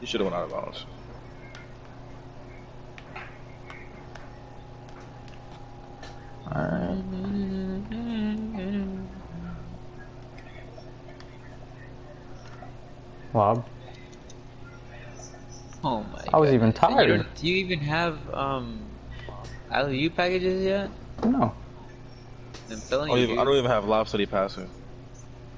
You should have went out of bounds. Alright. Lob. Oh my I was God. even You tired. don't- Do you even have um alley packages yet? No. I'm telling I don't you. even, I don't even have lob city passing.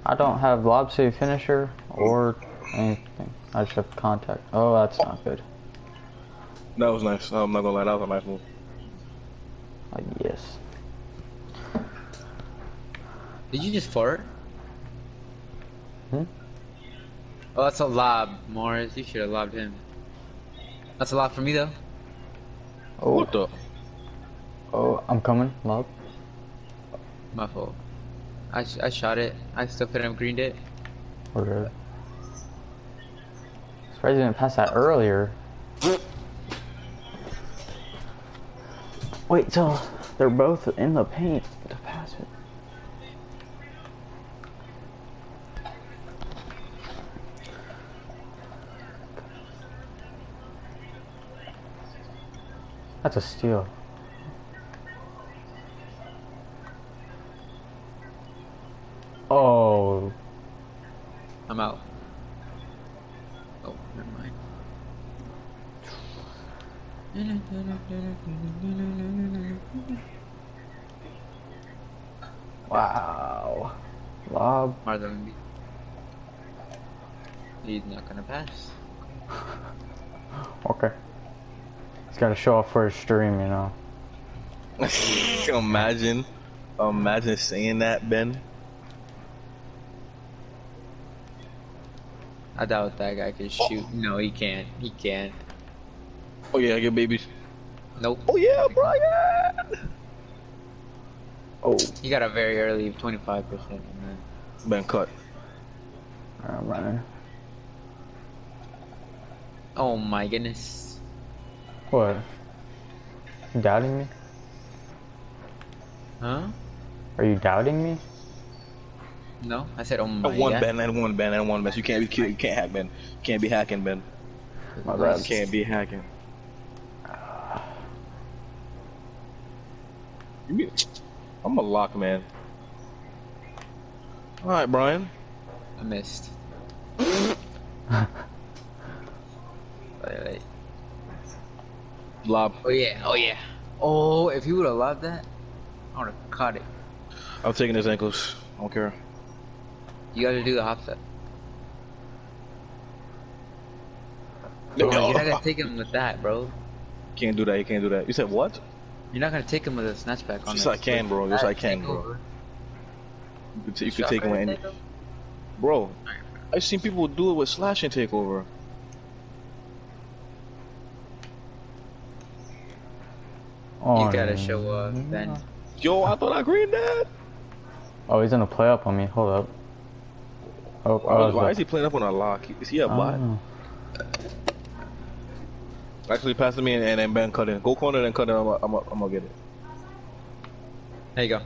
I don't have Lob City finisher or anything. I just have contact. Oh, that's not good. That was nice. I'm not gonna lie, that was a nice move. Like, yes. Did you just fart? Hmm? Oh, that's a lob, Morris. You should have lobbed him. That's a lob for me though. Oh, What the? oh, I'm coming. Lob. My fault. I, sh I shot it. I still couldn't have greened it. We're good. Surprised didn't pass that earlier. Wait till they're both in the paint to pass it. That's a steal. Oh, I'm out. Oh, never mind. wow. Lob. Marlon. He's not gonna pass. Okay. He's got to show off for his stream, you know. imagine, imagine saying that, Ben. I doubt that guy can oh. shoot. No, he can't. He can't. Oh yeah, I get babies. Nope. Oh yeah, Brian. Oh. He got a very early 25%. Man. Ben cut. I'm running. Oh my goodness. What? You doubting me? Huh? Are you doubting me? No, I said oh my And one god. Ben, and one Ben, and one Ben. You can't be, you can't hack Ben. You can't be hacking Ben. My You can't be hacking. I'm a lock man. All right, Brian. I missed. wait, wait. Lob. Oh yeah, oh yeah. Oh, if he would have loved that, I would have caught it. I'm taking his ankles. I don't care. You gotta do the hop step. No. Bro, you're not gonna take him with that, bro. Can't do that. You can't do that. You said what? You're not gonna take him with a snatchback on Yes, I can, bro. Yes, I can, bro. Takeover. You could, t- you could take him with any. Bro, I've seen people do it with slash and takeover. You gotta show up, no. Ben. Yo, I thought I agreed that. Oh, he's gonna play up on me. Hold up. Oh, Why, oh, why is he playing up on a lock? Is he a bot? Oh. Actually, pass to me and, and then Ben cut in. Go corner, then cut in. I'm gonna I'm I'm get it. There you go.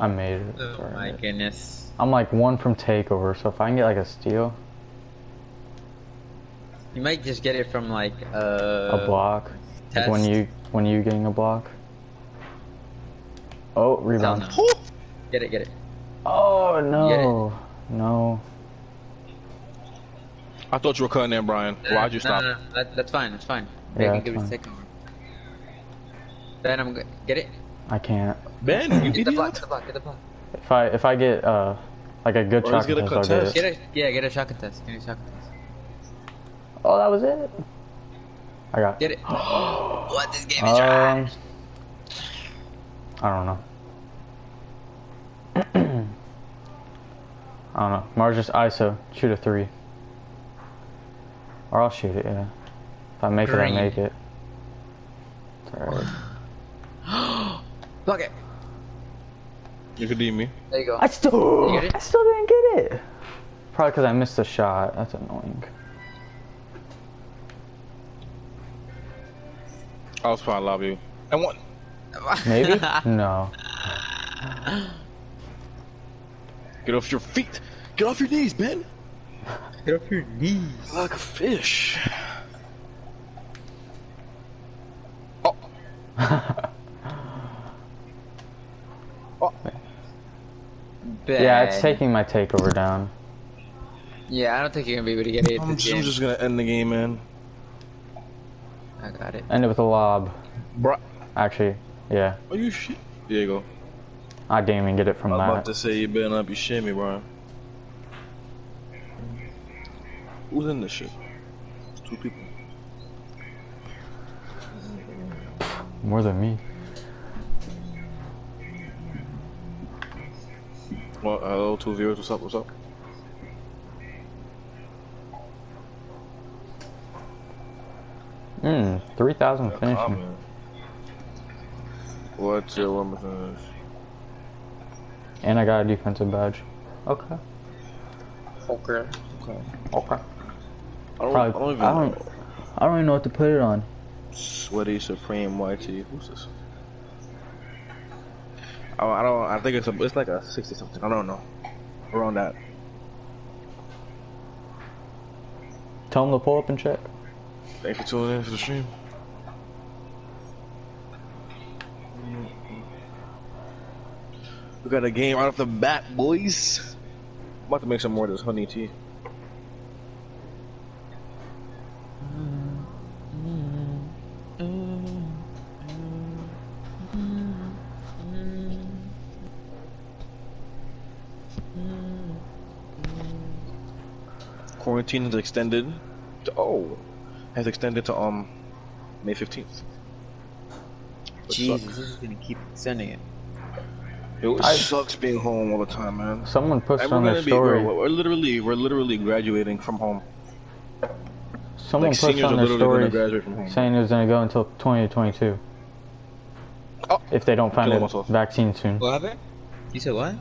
I made it. Oh It's my alright. goodness. I'm like one from takeover, so if I can get like a steal, You might just get it from like uh, a block, like when you when you getting a block. Oh, rebound. no. Get it, get it. Oh no, It. no. I thought you were cutting in, Brian. Why'd you No, stop? No, no, that, that's fine. That's fine. Yeah, Yeah, can give it's it a takeover. Then I'm good. Get it. I can't. Ben, you Get the block. Get the block. Get the block. If I if I get uh like a good Or shot contest, I'll get contest. it. Get it. Yeah, get a shot contest. Get a shot contest. Oh, that was it. I got. Get it. what? This game is Um. I don't know. I don't know. Mars just ISO. Shoot a three. Or I'll shoot it, yeah. If I make it, I make it. It's alright. Block it. You could DM me. There you go. I still, You get it? I still didn't get it. Probably because I missed the shot. That's annoying. I was trying to love you. And what? Maybe? no. Get off your feet. Get off your knees, Ben. Get off your knees. Like a fish. Oh, oh. Yeah, it's taking my takeover down. Yeah, I don't think you're gonna be able to get it I'm I'm just gonna end the game, man. I got it. End it with a lob. Bruh. Actually, yeah. Are you shit? There you go. I didn't even get it from that. I'm about to say you better not be shimmy, bro. Who's in this shit? Two people. More than me. Well, hello, two viewers. What's up? What's up? Hmm, 3,000 finishing. What's your one percentage? And I got a defensive badge. Okay. Okay. Okay. Okay. I don't, Probably- I don't even I don't- know. I don't even know what to put it on. Sweaty Supreme YT. Who's this? Oh, I don't. I think it's a. It's like a sixty something. I don't know. Around that. Tell them to pull up and check. Thanks for tuning in for the stream. We got a game right off the bat, boys. I'm about to make some more of this honey tea. Quarantine is extended. Oh, has extended to um May fifteenth. Jesus, this is gonna keep sending it. It I- sucks being home all the time, man. Someone posted on their gonna be, story. we're, we're literally, we're literally graduating from home. Someone like posted on are their story graduate from home. saying it was going to go until 2022. Oh. If they don't find a myself. vaccine soon. What happened? You said what?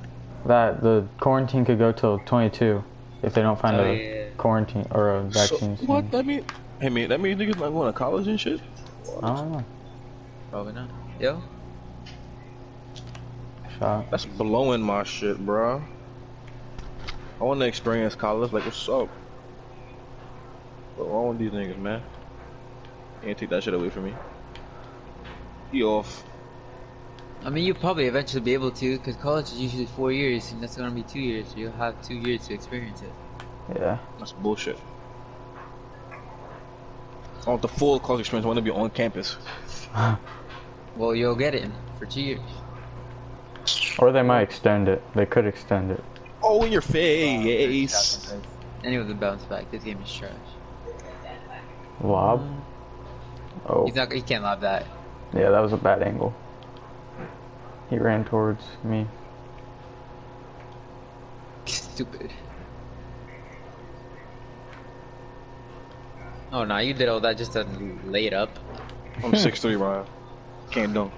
That the quarantine could go till 22 if they don't find Oh, a yeah. quarantine or a So, vaccine soon. what? That mean? Hey, man, that means niggas not going to college and shit. I don't know. Probably not. Yo. Shot. That's blowing my shit, bro. I want to experience college. Like, what's up? What's wrong with these niggas, man? Can't take that shit away from me. He off. I mean, you'll probably eventually be able to, because college is usually four years, and that's gonna be two years. So you'll have two years to experience it. Yeah. That's bullshit. I want the full college experience. I want to be on campus. Well, you'll get it for two years. Or they might extend it. They could extend it. Oh, in your face. Any of the bounce back. This game is trash. Lob? Mm. Oh. He's not. He can't lob that. Yeah, that was a bad angle. He ran towards me. Stupid. Oh no, you did all that just to lay it up. I'm 6'3", bro. Can't dunk.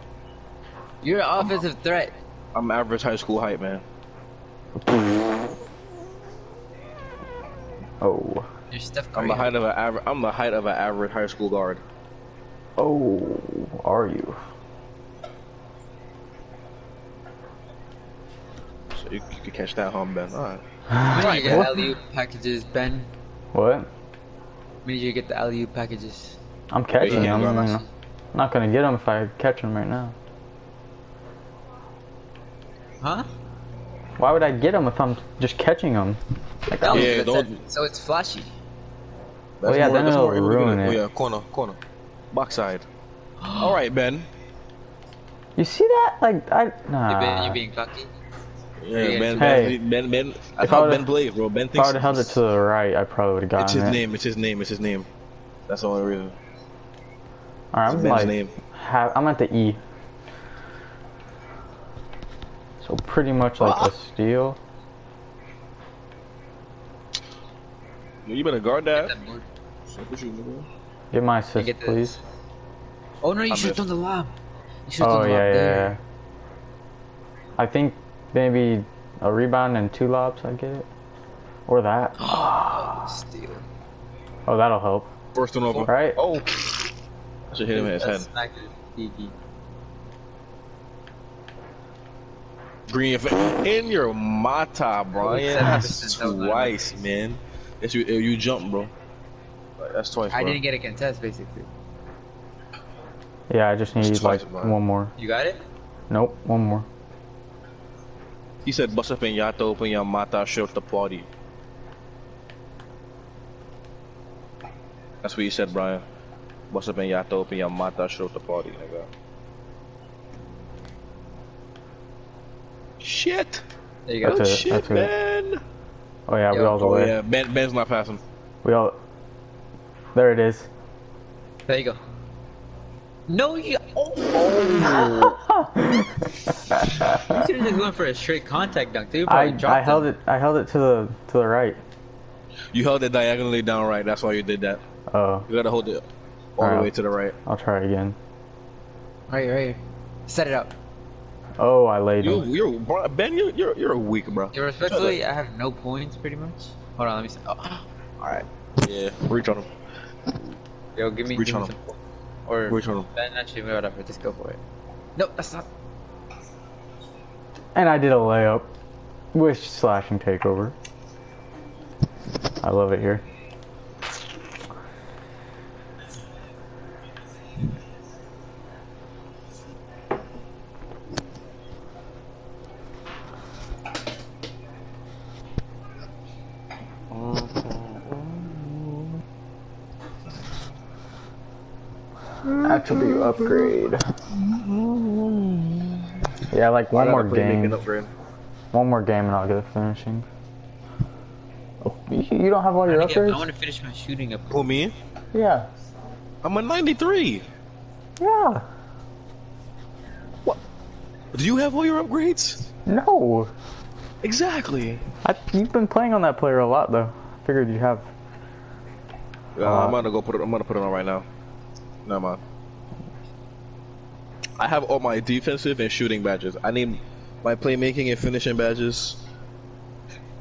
You're an offensive threat. I'm average high school height, man. Oh. You're Steph I'm the height of an average. I'm the height of an average high school guard. Oh, are you? So you, you could catch that hum, Ben. All right. When did you get What? alley packages, Ben? What? When did you get the alley packages? I'm catching Yeah, him. I mean, I'm not gonna get him if I catch him right now. Huh? Why would I get him if I'm just catching him? Like, No, Yeah, don't- So it's flashy. Well, yeah, then that's it'll we're ruin gonna- it. Oh yeah, corner, corner, box side. All right, Ben. you see that? Like, I nah. You been, you being cocky? Yeah, Yeah. Ben, Hey. Ben, Ben, Ben. If I how would've- Ben plays, bro. Ben If I would held it to the right, I probably would have gotten it's his it. name. It's his name. It's his name. That's the only reason. All right, It's I'm Ben's like, name. ha- I'm at the E. So pretty much like a steal. You better guard that. That board. Fuck with you, nigga. Get my assist, get please. Oh no, you should have done the lob. You Oh the yeah, lob yeah, there. yeah. I think maybe a rebound and two lobs. I get it, or that. Oh, steal. Oh, that'll help. First one over. Right? Oh. I should hit him in his head. Smacked his Green in your mata, Brian. That's percent, that was not twice, man. It's you, you jump, bro. That's twice, bro. I didn't get a contest, basically. Yeah, I just need It's like twice, man. one more. You got it? Nope, one more. He said, "Bust up in yato, open your mata, shut the party." That's what you said, Brian. Bust up in yato, open your mata, shut the party, nigga. Shit. There you Oh go. That's it, shit, that's it. man. Oh yeah, we all the Oh way. yeah, ben, Ben's not passing. We all. There it is. There you go. No, you. Oh, you should have just went for a straight contact dunk, dude. I I held it. I held it to the to the right. You held it diagonally down right. That's why you did that. Oh, You gotta hold it all the Alright. way to the right. I'll try again. Right, here, right. Set it up. Oh, I laid You, him. you're bro, Ben. You're you're you're a weak, bro. Yeah, respectfully, I have no points, pretty much. Hold on, let me see. Oh, all right. Yeah, reach on him. Yo, give me, Reach give me on some. Him. Or Reach on him. then actually, whatever. Just go for it. No, that's not. And I did a layup with slash slashing takeover. I love it here. Attribute upgrade. Yeah, like one more gotta play making game. One more game and I'll get it finishing. Oh, you, you don't have all your upgrades? I, want to finish my shooting up. Who me? In? Yeah. I'm a 93. Yeah. What? Do you have all your upgrades? No. Exactly. I, you've been playing on that player a lot though. I Figured you have. Uh, Uh, I'm gonna go put it. I'm gonna put it on right now. Never mind. I have all my defensive and shooting badges. I need my playmaking and finishing badges.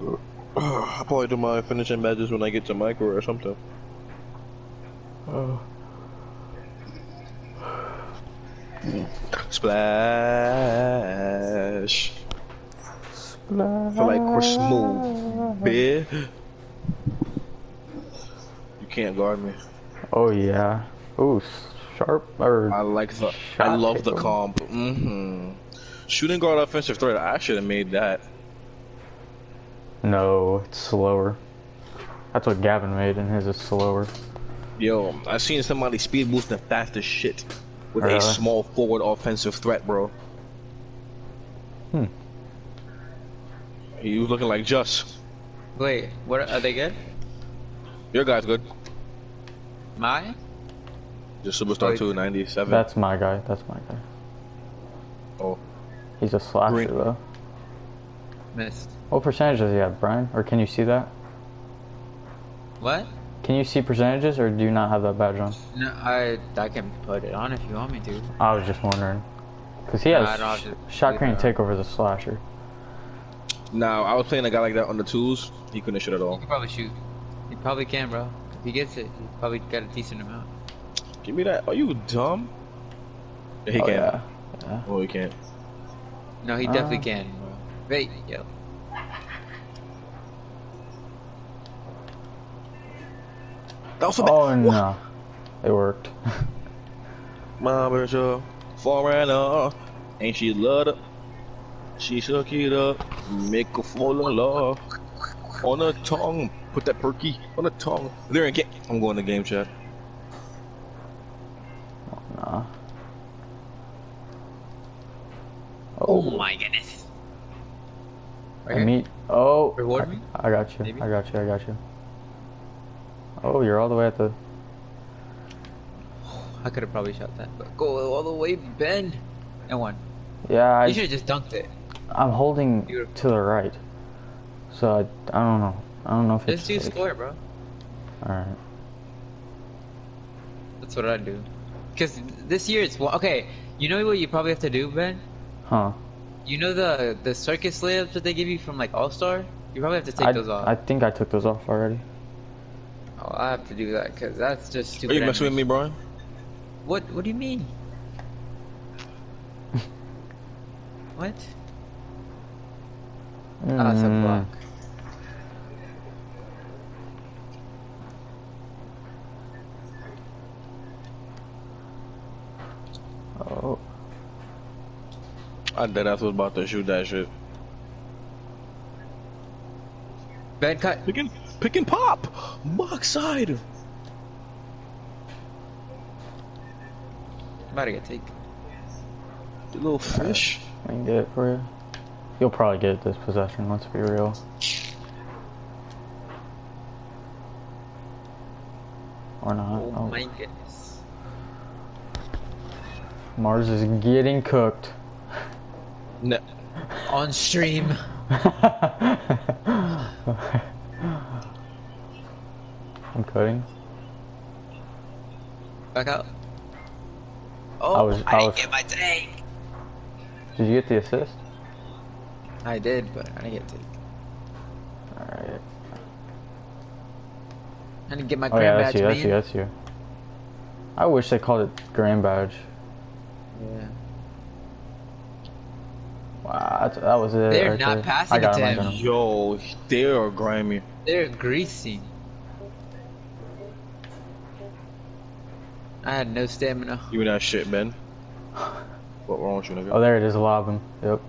I'll probably do my finishing badges when I get to micro or something. Oh. Splash. Feel like we're smooth, bitch. You can't guard me. Oh yeah. Ooh, sharp or I like the. I love the takeover. comp. hmm Shooting guard offensive threat. I should have made that. no, it's slower. That's what Gavin made, and his is slower. Yo, I seen somebody speed boosting fast as shit with Really? a small forward offensive threat, bro. Hmm. He was looking like just. Wait, what are they good? Your guy's good. My? Just superstar Wait. two ninety seven. That's my guy. That's my guy. Oh. He's a slasher Green. though. Missed. What percentage does he have, Brian? Or can you see that? What? Can you see percentages, or do you not have that badge on? No, I I can put it on if you want me to. I was just wondering. Because he No, has I don't have to shot leave cream it on. takeover as a slasher. Now I was playing a guy like that on the twos. He couldn't shoot at He all. can probably shoot. He probably can, bro. If he gets it, he probably got a decent amount. Give me that. Are you dumb? He oh, can. yeah. yeah. Oh, he can't. No, he definitely Ah. can, bro. Wait, yo. That was so Oh bad. no. It worked. Mama's a foreigner, and she love it. She shook it up, make her fall in love. On her tongue, put that perky on her tongue. There in game. I'm going to game chat. Nah. Oh my goodness. Right I here? meet. Oh. Reward I, me? I got you. Maybe? I got you. I got you. Oh, you're all the way at the. I could have probably shot that, but go all the way, Ben. And one. Yeah, You should have just dunked it. I'm holding Beautiful. to the right. So I, I don't know. I don't know if do it's. safe. score, bro. Alright. That's what I do. Because this year it's okay. You know what you probably have to do, Ben? Huh. You know the the circus layups that they give you from like All Star? You probably have to take I, those off. I think I took those off already. Oh, I have to do that because that's just stupid. Are you messing with me, Brian? What? What do you mean? what? Mm. Ah, oh, that's a block. Oh. I dead ass was about to shoot that shit. Bad cut. Pick and, pick and pop! Backside! I'm about to get take. You little fish. I can get it for you. You'll probably get this possession, let's be real. Or not. Oh, Oh, my goodness. Mars is getting cooked. Ne- On stream. I'm cutting. Back out. I Oh, was- I, I didn't was- get my take. Did you get the assist? I did, but I didn't get take. Alright. I didn't get my Oh grand yeah, that's badge, you, that's man. you, that's you. I wish they called it grand badge. Yeah. Wow, that was it. They're right not there. passing I got it to him. him. Yo, they are grimy. They're greasy. I had no stamina. You and that shit, Ben. What wrong with you, nigga? Oh, there it is, a lob him. Yep.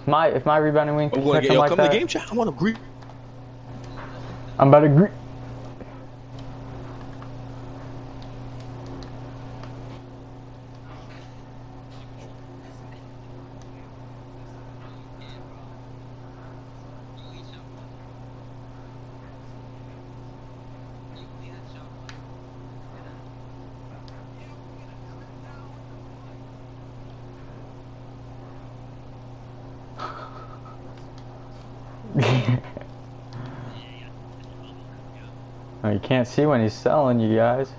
If my if my rebounding wing I'm can gonna catch get yo, like come that, to game chat. I wanna agree. I'm about to agree. Oh, you can't see when he's selling you guys.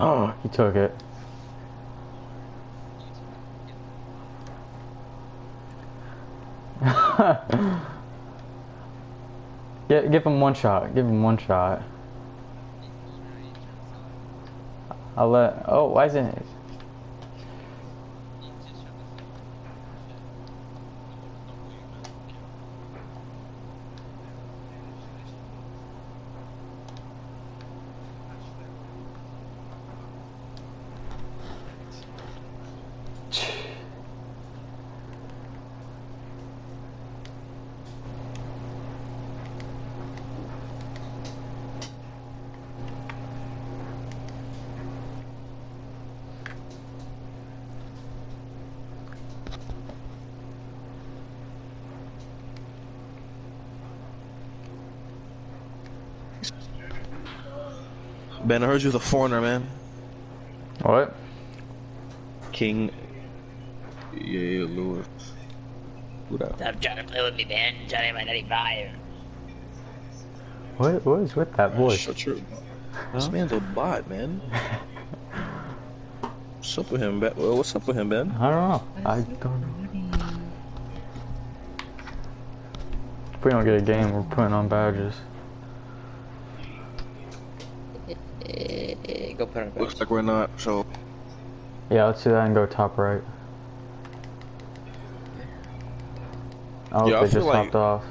Oh, he took it. Give, him one shot. Give him one shot. I'll let. Oh, why isn't it? Ben, I heard you was a foreigner, man. What? King. Yeah, Lewis. Who that? Stop trying to play with me, man. Johnny my 95. What? What is with that voice? Shut your. This man's a bot, man. What's up with him, Ben? Well, what's up with him, Ben? I don't know. I don't know. If we don't get a game, we're putting on badges. Go put on Looks like we're not. So Yeah, let's do that and go top right. Oh, Yeah, they just like- hopped off.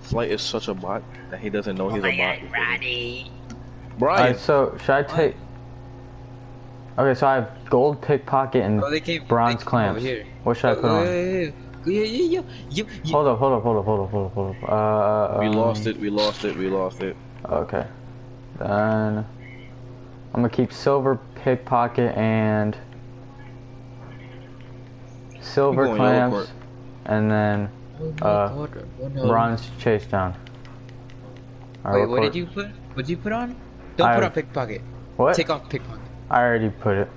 Flight is such a bot that he doesn't know Oh he's my a bot. god, Roddy. Brian, Alright, so should I take? Okay, so I have gold pickpocket and Oh, they came. bronze they clamps. Here. What should I put Oh, on? Yeah, yeah, yeah, yeah, yeah, yeah. Hold up, hold up, hold up, hold up, hold up, hold up. Uh, we um, lost it. We lost it. We lost it. Okay. Then I'm gonna keep silver pickpocket and silver clamps, and then Oh Uh, God, oh no. bronze chase down. Alright, Wait, what did you put? What did you put on? Don't I- put on pickpocket. What? Take off pickpocket. I already put it.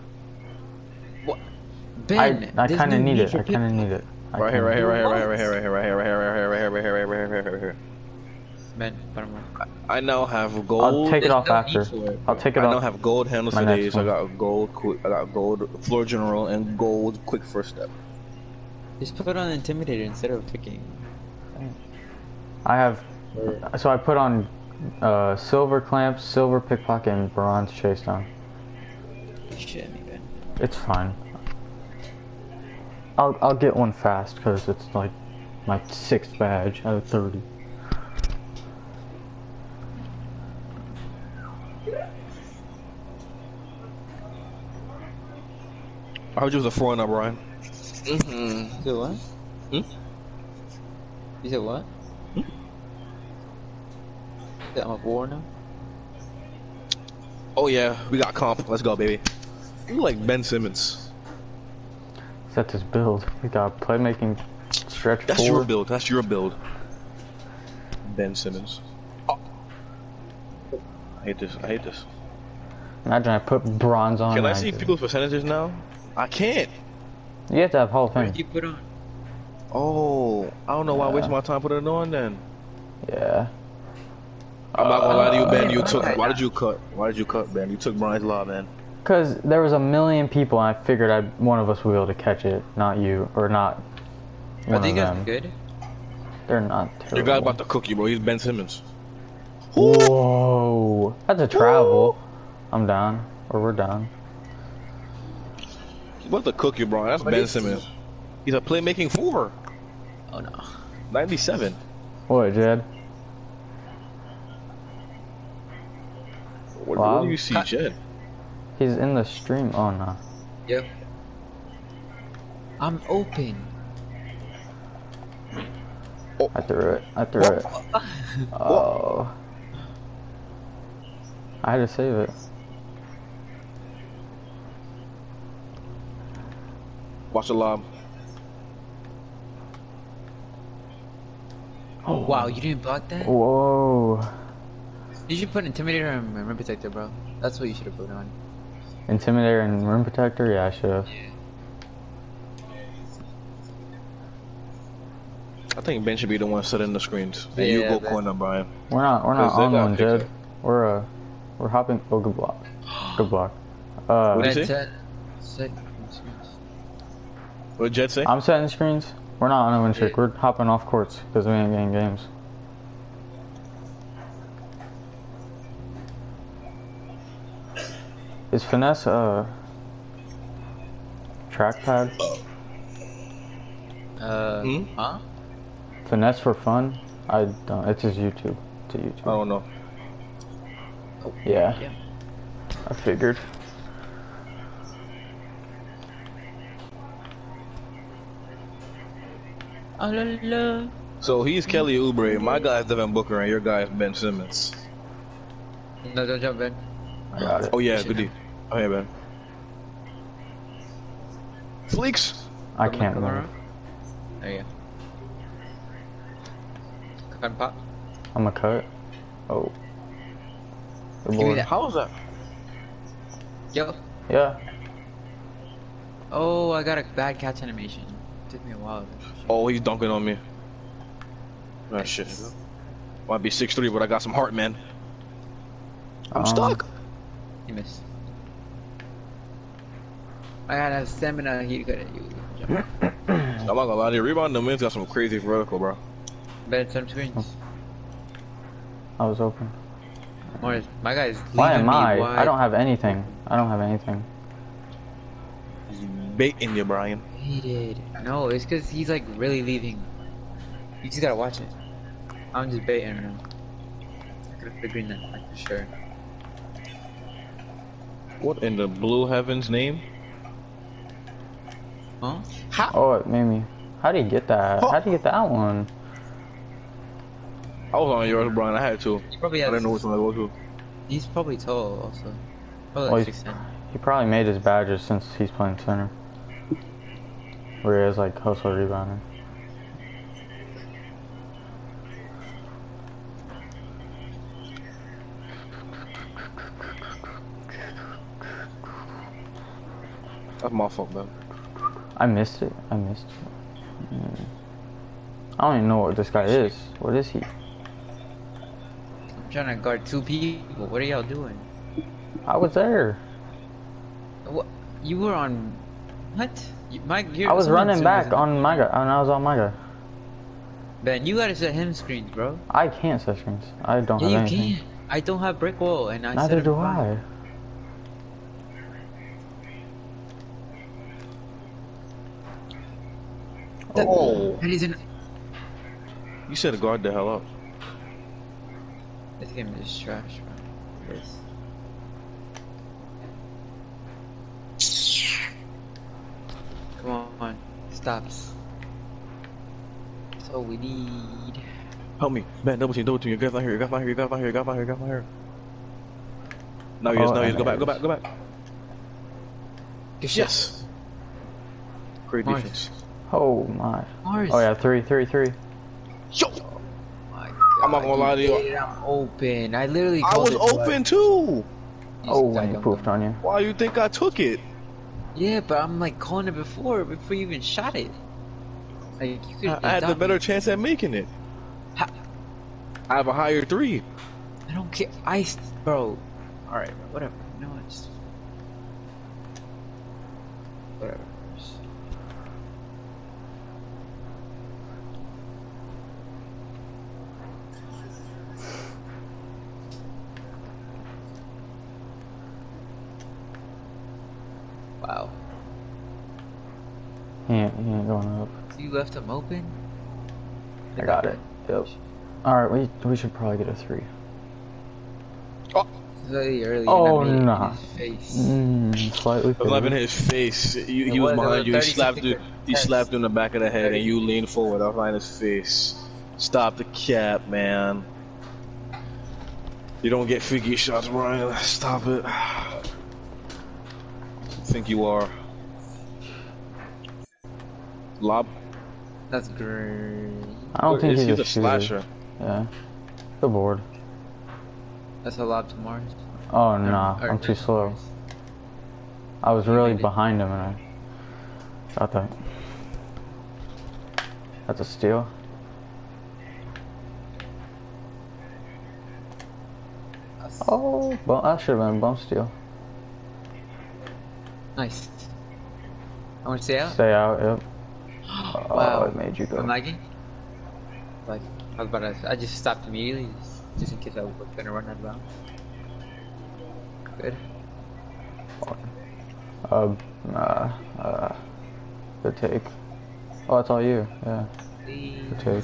Ben, I I kind of need need it. I kind of need it. Right here, right here, right here, right here, right here, right here, right here, right here, right here, right here, right here, right here, right here, right here, right here. Ben, bottom. I now have gold. I'll take it off after. it, I'll take it I now off. have gold handles My for days. I one. got gold. Quick, I got gold floor general and gold quick first step. Just put on intimidator instead of picking. I have. So I put on Uh, silver clamps, silver pickpocket, and bronze chase down. Shit, me, man. It's fine. I'll I'll get one fast because it's like my sixth badge out of thirty. I heard you was a foreigner, Brian. Mm-hmm. You said what? Hmm? You said what? Hmm? That I'm a foreigner? Oh yeah, we got comp. Let's go, baby. You like Ben Simmons. Set his build. We got playmaking, stretch That's four. your build. That's your build. Ben Simmons. Oh. I hate this. I hate this. Imagine I put bronze on. Can I see just- people's percentages now? I can't. You have to have Hall of What Fame. did you put on? Oh, I don't know why I waste my time putting it on then. Yeah. I'm not gonna lie to you, Ben. You Uh, took. Why did you cut? Why did you cut, Ben? You took Brian's law, man. Cause there was a million people, and I figured I'd, one of us would be able to catch it, not you, or not Are one they of guys them. good? They're not terrible. Your guy's about to cook you, bro. He's Ben Simmons. Whoa, that's a travel. I'm down, or we're down. He's the cookie, bro. That's Ben Simmons. He's a playmaking four. Oh no. 97. What, Jed? What, Wow. what do you see, Cut. Jed? He's in the stream. Oh no. Yep. I'm open. Oh. I threw it. I threw it. Oh. I had to save it. Watch the lob. Oh wow, you didn't block that? Whoa. You should put Intimidator and Rim Protector, bro. That's what you should have put on. Intimidator and Rim Protector? Yeah, I should have. I think Ben should be the one setting the screens. And you go Ben. corner, Brian. We're not. We're not on got one. Jed. We're uh, we're hopping. Oh, good block. Good block. Uh, What do you say? Said- said- What did Jed say? I'm setting screens. We're not on a win streak. We're hopping off courts because we ain't getting games. Is finesse uh trackpad? Uh, Hmm? huh? Finesse for fun? I don't. It's just YouTube. It's a I YouTube. I don't know. Yeah. Yeah. I figured. Oh la la. So he's Kelly Oubre. My guy's Devin Booker, and your guy's Ben Simmons. No, don't jump in. Got it. Oh yeah, good deal. Oh yeah, Ben. Fleeks. I Come can't come move. around. There you go. Cut and pop. I'm a cut. Oh. Good Give me board. How was that? Yo. Yeah. Oh, I got a bad catch animation. Took me a while. Oh, he's dunking on me. Ah shit. Might be 6'3", but I got some heart, man. I'm Um, stuck. He missed. I had a stamina. He could have. You. jump. I'm not gonna lie to you. Rebound the men's got some crazy vertical, bro. Better some screens. I was open. Morris, my guy's Why leaving am I? wide. I don't have anything. I don't have anything. He's baiting you, Brian. Hated. No, it's because he's like really leaving. You just gotta watch it. I'm just baiting him. I could have figured that like, for sure. What in the blue heavens name? Huh? Oh, it made me. How did he get that? How did he get that one? I was on yours, Brian. I had to. He probably I has. didn't know which one to go to. He's probably tall also. Probably Well, like six ten. He probably made his badges since he's playing center. Where he has like hustle rebounder. That's my fault, man. I missed it. I missed it. Mm. I don't even know what this guy is. What is he? I'm trying to guard two people. What are y'all doing? I was there. What? You were on. What? You, Mike, I was running back on my guy, and I was on my guy. Ben, you gotta set him screens, bro. I can't set screens. I don't Yeah, have you anything. can. I don't have brick wall, and I set Neither him do. I. That, Oh. that is an. You said guard the hell up. This game is trash, bro. This. Come on, stops. That's all we need. Help me. Man, double team, double team. Your guy's not here. Your guy's not here. Your guy's not here. Your guy's not here. Your guy's not here. Now he is. Oh, Now he is. Go back. Go back. Go back. Good. Yes. Great Nice. defense. Oh my. Mars. Oh yeah, three, three, three. Yo! My I'm not gonna lie to you. it. I'm open. I literally. I was it, but open too. you Oh, I when he don't poofed know. on you. Why you think I took it? Yeah, but I'm like calling it before, before you even shot it. Like you could. I, I had the better chance at making it. Ha- I have a higher three. I don't care. I, bro. All right. Whatever. No, it's whatever. Just- Wow. He ain't, he ain't going up. You left him open. I got it. Yep. Alright, we we should probably get a three. Oh. Really early. Oh, and I made it in nah. his face. Mmm, slightly. It was not in favored. his face. You, he was was- behind you. He slapped you. He slapped you in the back of the head, 30. and you leaned forward. I was in his face. Stop the cap, man. You don't get figure shots, Ryan. Stop it. think you are. Lob. That's great. I don't think He's he's, a a shooter. slasher. Yeah. The board. That's a lot to Mars. Oh nah, I'm too slow. I was really behind him and I got that. That's a steal. That's Oh, well, that should have been a bump steal. nice. I want to stay out. Stay out, yep. Oh, wow. it made you I'm go. lagging. Like I was about to. I just stopped immediately, just, just in case I was gonna run out of bounds. Good. Uh, uh, uh, good take. Oh, that's all you, yeah. Please. take.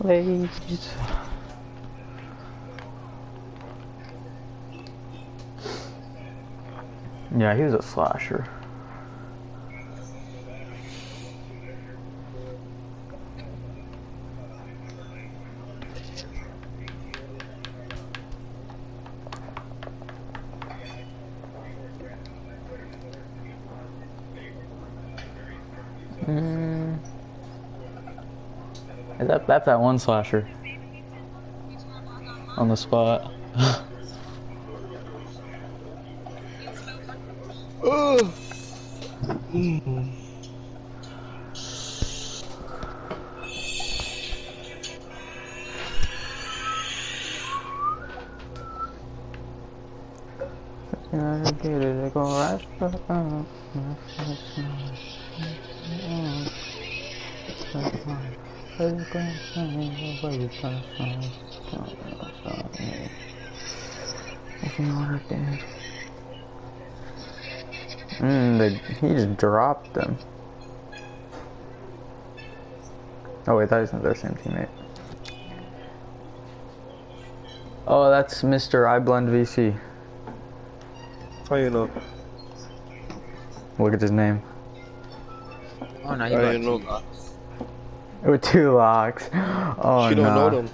Ladies. Yeah, he was a slasher. That's that one slasher on the spot? Mm, they, he just dropped them. Oh wait, that isn't their same teammate. Oh, that's Mr. iBlend VC. How you know? Look at his name. Oh no, you I got know two. that. With two locks. Oh She don't no. know them.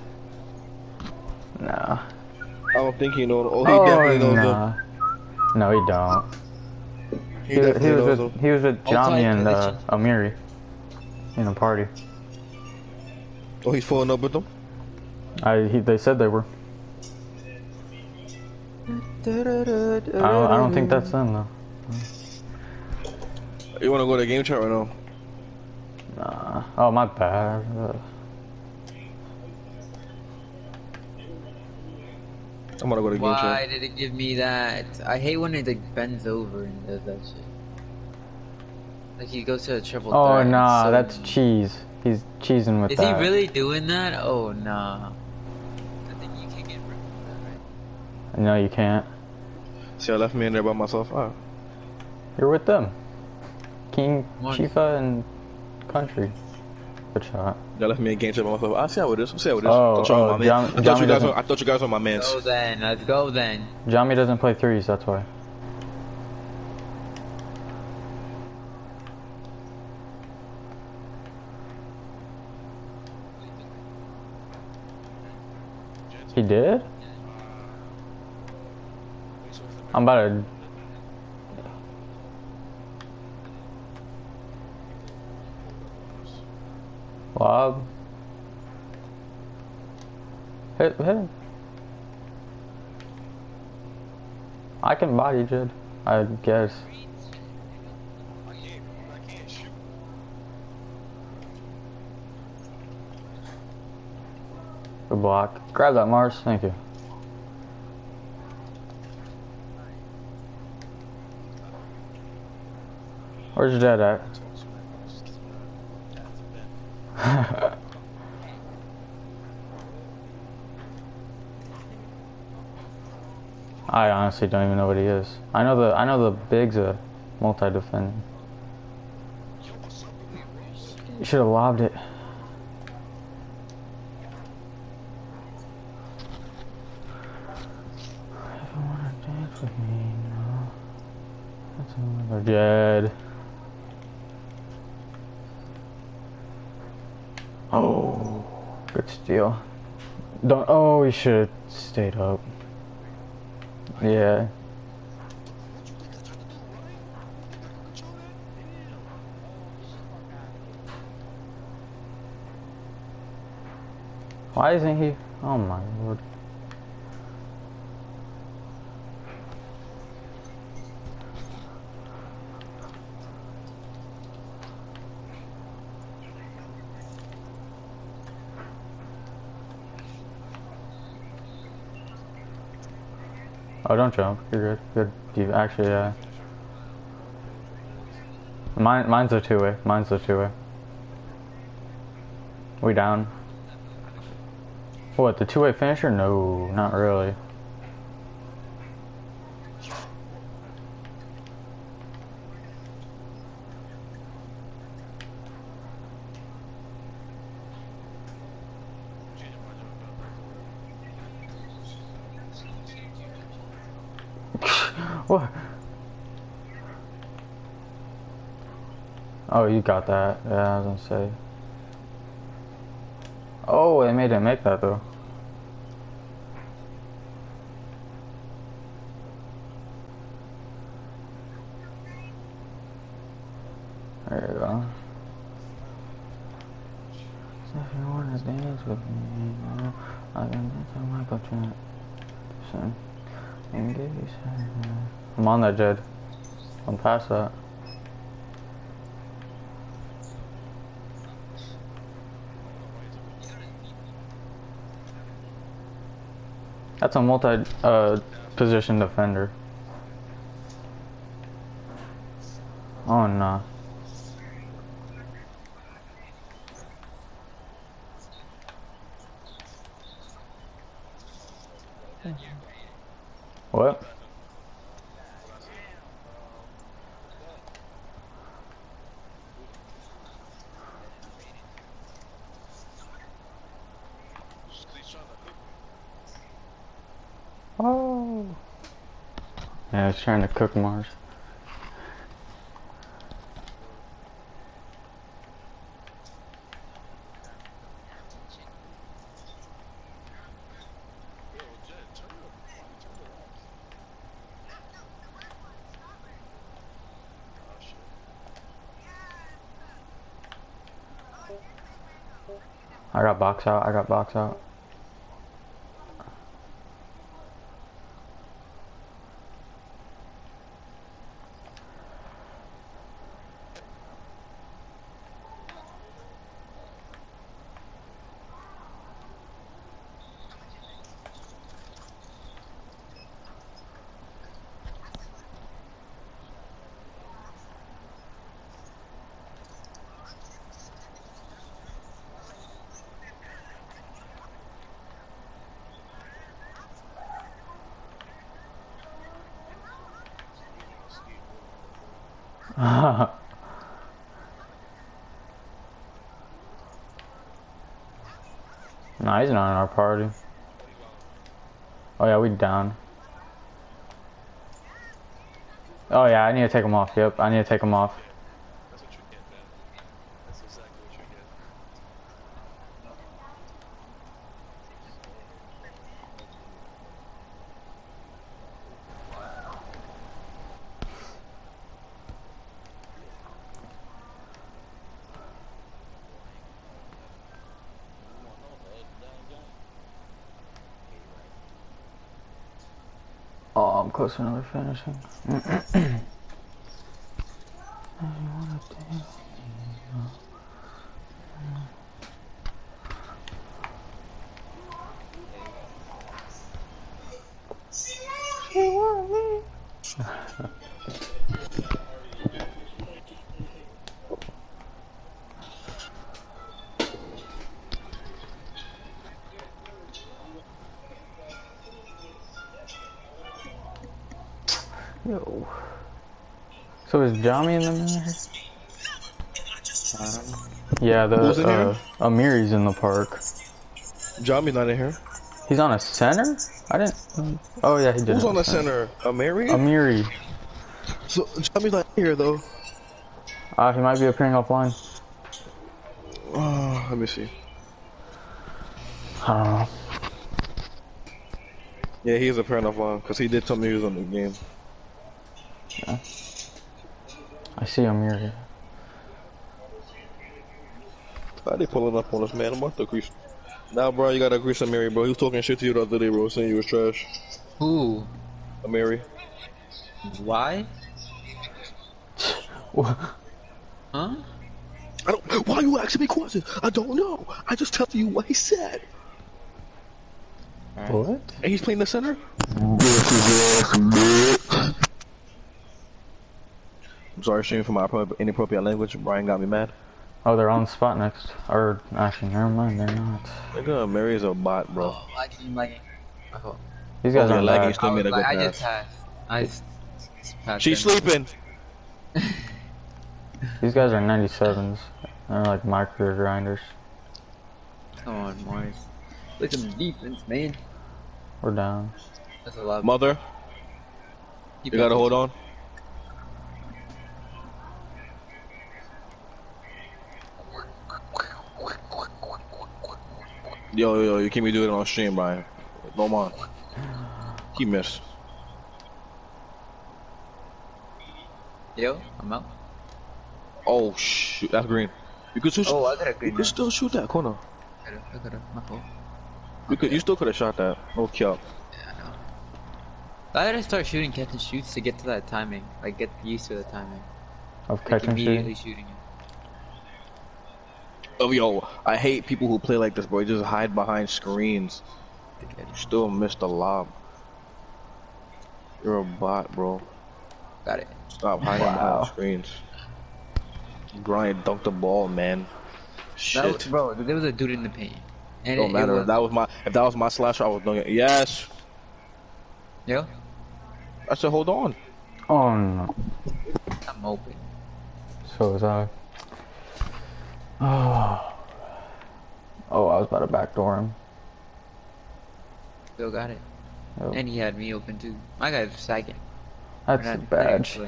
No. I don't think he know them. Oh, he oh definitely knows them. no. He don't. He, He, was- he was with them. he was with Johnny and uh. Amiri in a party. Oh, he's pulling up with them. I he, they said they were. I don't, I don't think that's them though. You want to go to game chat right now? Nah. Oh my bad. Ugh. I'm gonna go to Why chat. did it give me that? I hate when it like bends over and does that shit. Like he goes to a triple. Oh threat nah, so- that's cheese. He's cheesing with Is that. he really doing that? Oh nah. I think you can get rid of that, No, you can't. See, I left me in there by myself. Oh. You're with them. King, One. Chifa, and Country. Good shot. Y'all left me in game chat by myself. I see how it is. I see how it is. Oh, I thought, y'all oh, my man. Jam- I, thought you guys were, I thought you guys were my right? mans. Go then. Let's go then. Jami doesn't play threes, that's why. He did? I'm about to. Lob. Hit, him. I can body Jid, I guess. Good block. Grab that, Mars. Thank you. Where's dad at? I honestly don't even know what he is. I know the I know the big's a multi defending. You should have lobbed it. If you wanna dance with me, no. That's another Jed. Oh, good steal. Don't. Oh, he should have stayed up. Yeah. Why isn't he? Oh my lord. Oh, don't jump. You're good. Good. You actually, uh. Mine, mine's a two-way. Mine's a two-way. We down. What, the two-way finisher? No, not really. What? Oh, you got that. Yeah, I was gonna say. Oh, they made it make that though. There you go. Dance with me, some. Uh, I'm on that, Jed. I'm past that. That's a multi uh, position defender. Oh no. What? Oh. Yeah, I was trying to cook Mars. I got box out, I got box out. nah, he's not in our party. Oh yeah, we down. Oh yeah, I need to take him off. Yep, I need to take him off. That's what you get, man. That's exactly what you get. Close another finishing. Yeah, the Who's in uh, Amiri's in the park. Jami's not in here. He's on a center? I didn't. Oh yeah, he did. Who's on the center? Amiri? Amiri. so Jami's not here though. Uh, he might be appearing offline. Oh, let me see. I don't know. Yeah, he is appearing offline because he did tell me he was on the game. Yeah. I see Amiri. Why they pulling up on us, man? I'm about to grease. Now, bro, you gotta grease Amiri, bro. He was talking shit to you the other day, bro, saying you was trash. Who? Amiri. Why? What? Huh? I don't. Why you asking me questions? I don't know. I just tell you what he said. What? And he's playing the center. I'm sorry, streaming for my inappropriate language. Brian got me mad. Oh, they're on spot next. Or actually, never mind. They're not. Nigga, Mary is a bot, bro. Oh, I keep lagging. I thought. These guys Oh, are yeah, laggy bad. Still I, made a oh, good I pass. just passed. I just She's sleeping. These guys are 97s. They're like micro grinders. Come on, Mars. Look at the defense, man. We're down. That's a lot. Mother, you gotta hold on. Yo, yo, you keep me doing it on stream, Brian. No man. He missed. Yo, I'm out. Oh shoot, that's green. You could still, Oh, I got a you green. could still shoot that corner. I got a, my fault. You could, you still could have shot that. No kill. Yeah, I know. I gotta start shooting catch and shoots to get to that timing. Like, get used to the timing. Of Like, catch and shoot. shooting it. Oh yo, I hate people who play like this, bro. You just hide behind screens. Dickhead. You still missed the lob. You're a bot, bro. Got it. Stop hiding Wow. behind screens. Brian dunked the ball, man. Shit. That was, bro, there was a dude in the paint. And Don't it, matter. It if that was my if that was my slasher, I was doing it. Yes. Yeah. I said, hold on. Oh no. I'm open. So was I. Oh. Oh, I was about to backdoor him. Still got it. And he had me open too. My guy's second. That's a badge.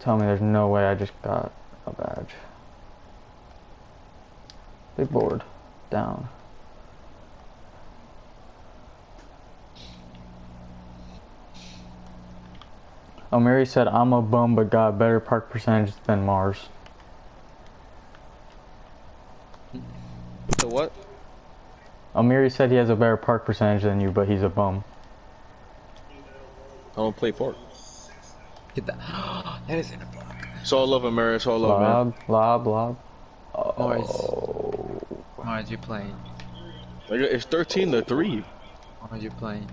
Tell me there's no way I just got a badge. Big board. Down. Oh, Mary said, I'm a bum but got better park percentage than Mars. So what? Amiri said he has a better park percentage than you, but he's a bum. I don't play pork. Get that. that is in a block. It's all love, Mary. It's all love, man. Lob, lob, lob. Mars. Oh. Mars, you're playing. Nigga, It's 13 to three. Mars, you're playing.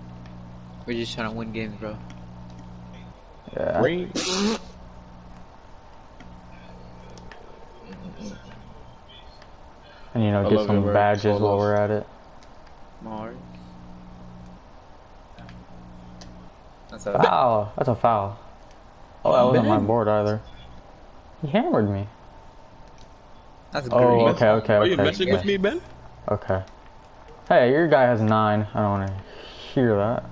We're just trying to win games, bro. Yeah. And you know, I get some badges while we're at it. Mark. That's a Foul. That's a foul. Oh, that wasn't my board either. He hammered me. That's Oh, green. okay, okay, Are you okay. messing with me, Ben? Okay. Hey, your guy has nine. I don't want to hear that.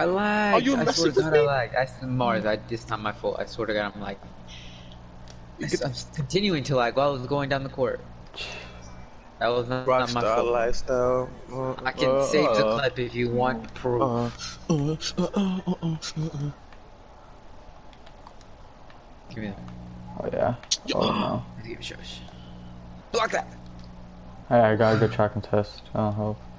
I lagged. Are you I messing swear to with God, I me? lagged. I said Mars. I this time my fault. I swear to God, I'm like. I s- I'm continuing to lag while I was going down the court. That was not, not my Rockstar fault. lifestyle. Uh, I can uh, save the uh, clip if you want proof. uh, uh, uh, uh, uh, uh, uh. Give me that. Oh yeah. Oh no. Give it a shush. Block that. Hey, I got a good track and test. I'll help.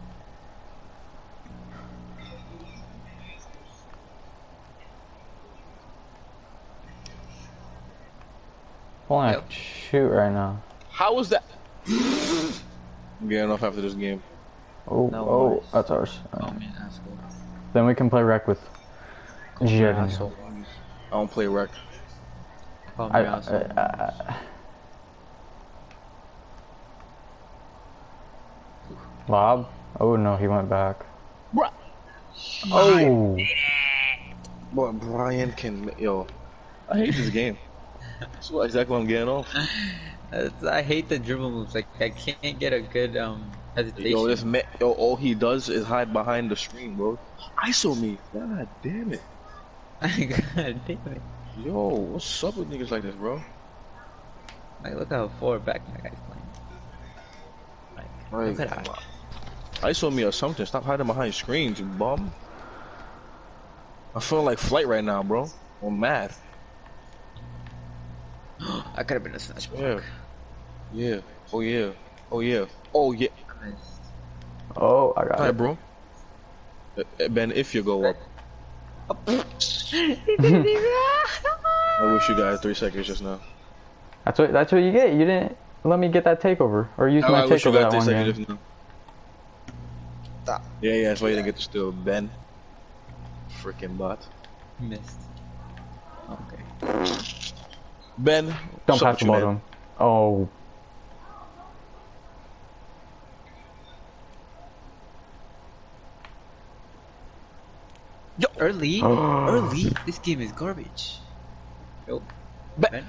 Only I Yep. can shoot right now. How was that? I'm getting off after this game. Oh, No oh, worries. that's ours. Oh Alright. man, asshole. Then we can play rec with Jed. I don't play rec. Call I. I, I, Bob? Oh no, he went back. Bruh. Oh, Boy, Brian can. Yo, I hate this game. That's what exactly what I'm getting off. I hate the dribble moves. Like I can't get a good um hesitation. Yo, this man, yo, all he does is hide behind the screen, bro. ISO me. God damn it. God damn it! Yo, what's up with niggas like this, bro? Like look how far back my guy's playing. Like, look at that. ISO me or something. Stop hiding behind screens, you bum. I'm feeling like flight right now, bro. I'm mad. I could have been a snatch Yeah. block. Yeah. Oh yeah. Oh yeah. Oh yeah. oh, I got Alright, it. bro. Uh, uh, Ben, if you go up, I wish you guys three seconds just now. That's what that's what you get. You didn't let me get that takeover or use I, my I wish you takeover that one game. just. Yeah, yeah, that's why you didn't get to steal Ben. Freaking bot. Missed. Okay. Ben, Don't what's pass the you, ball to him. Oh, Yo, early, early. This game is garbage. Yo, Ben.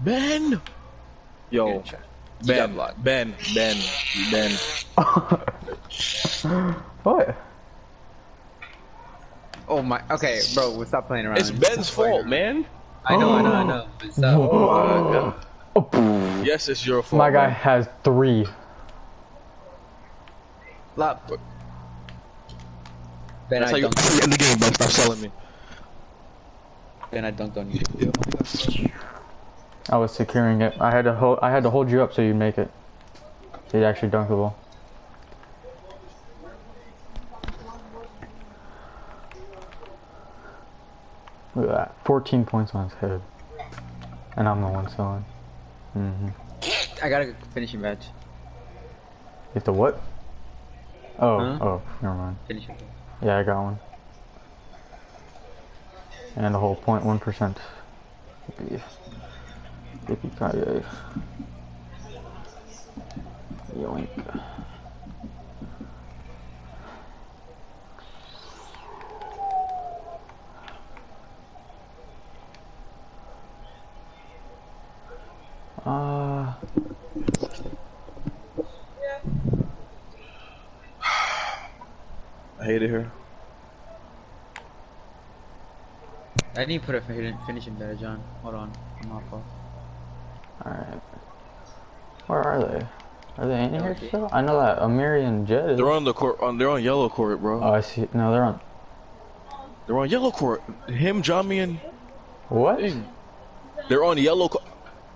Ben! Yo, Ben. Ben, Ben, Ben. what? Oh my. Okay, bro, we'll stop playing around. It's Ben's fault, man. I know, I know, I know. But uh, stop. Oh my god. Oh. Yes, it's your fault. my guy man. has three. Lop. Ben, That's I how you dunked. end the game, Ben. Stop selling me. Ben, I dunked on you. Oh I was securing it. I had to hold. I had to hold you up so you'd make it. He'd actually dunk Look at that. 14 points on his head. And I'm the one selling. Mm-hmm. I got a finishing badge. Get the what? Oh, Huh? oh, never mind. Finishing. Yeah, I got one. And the whole 0.1%. Yippee. Yippee-ki-yay. Yoink. Uh, I hate it here. I need to put a fin- finishing badge on. Hold on. I'm off. off. alright. Where are they? Are they in here Okay. still? I know that Amiri and Jed. is. They're on the court. On they're on yellow court, bro. Oh, I see. No, they're on. they're on yellow court. Him, Jamie, and What? Thing. They're on yellow court.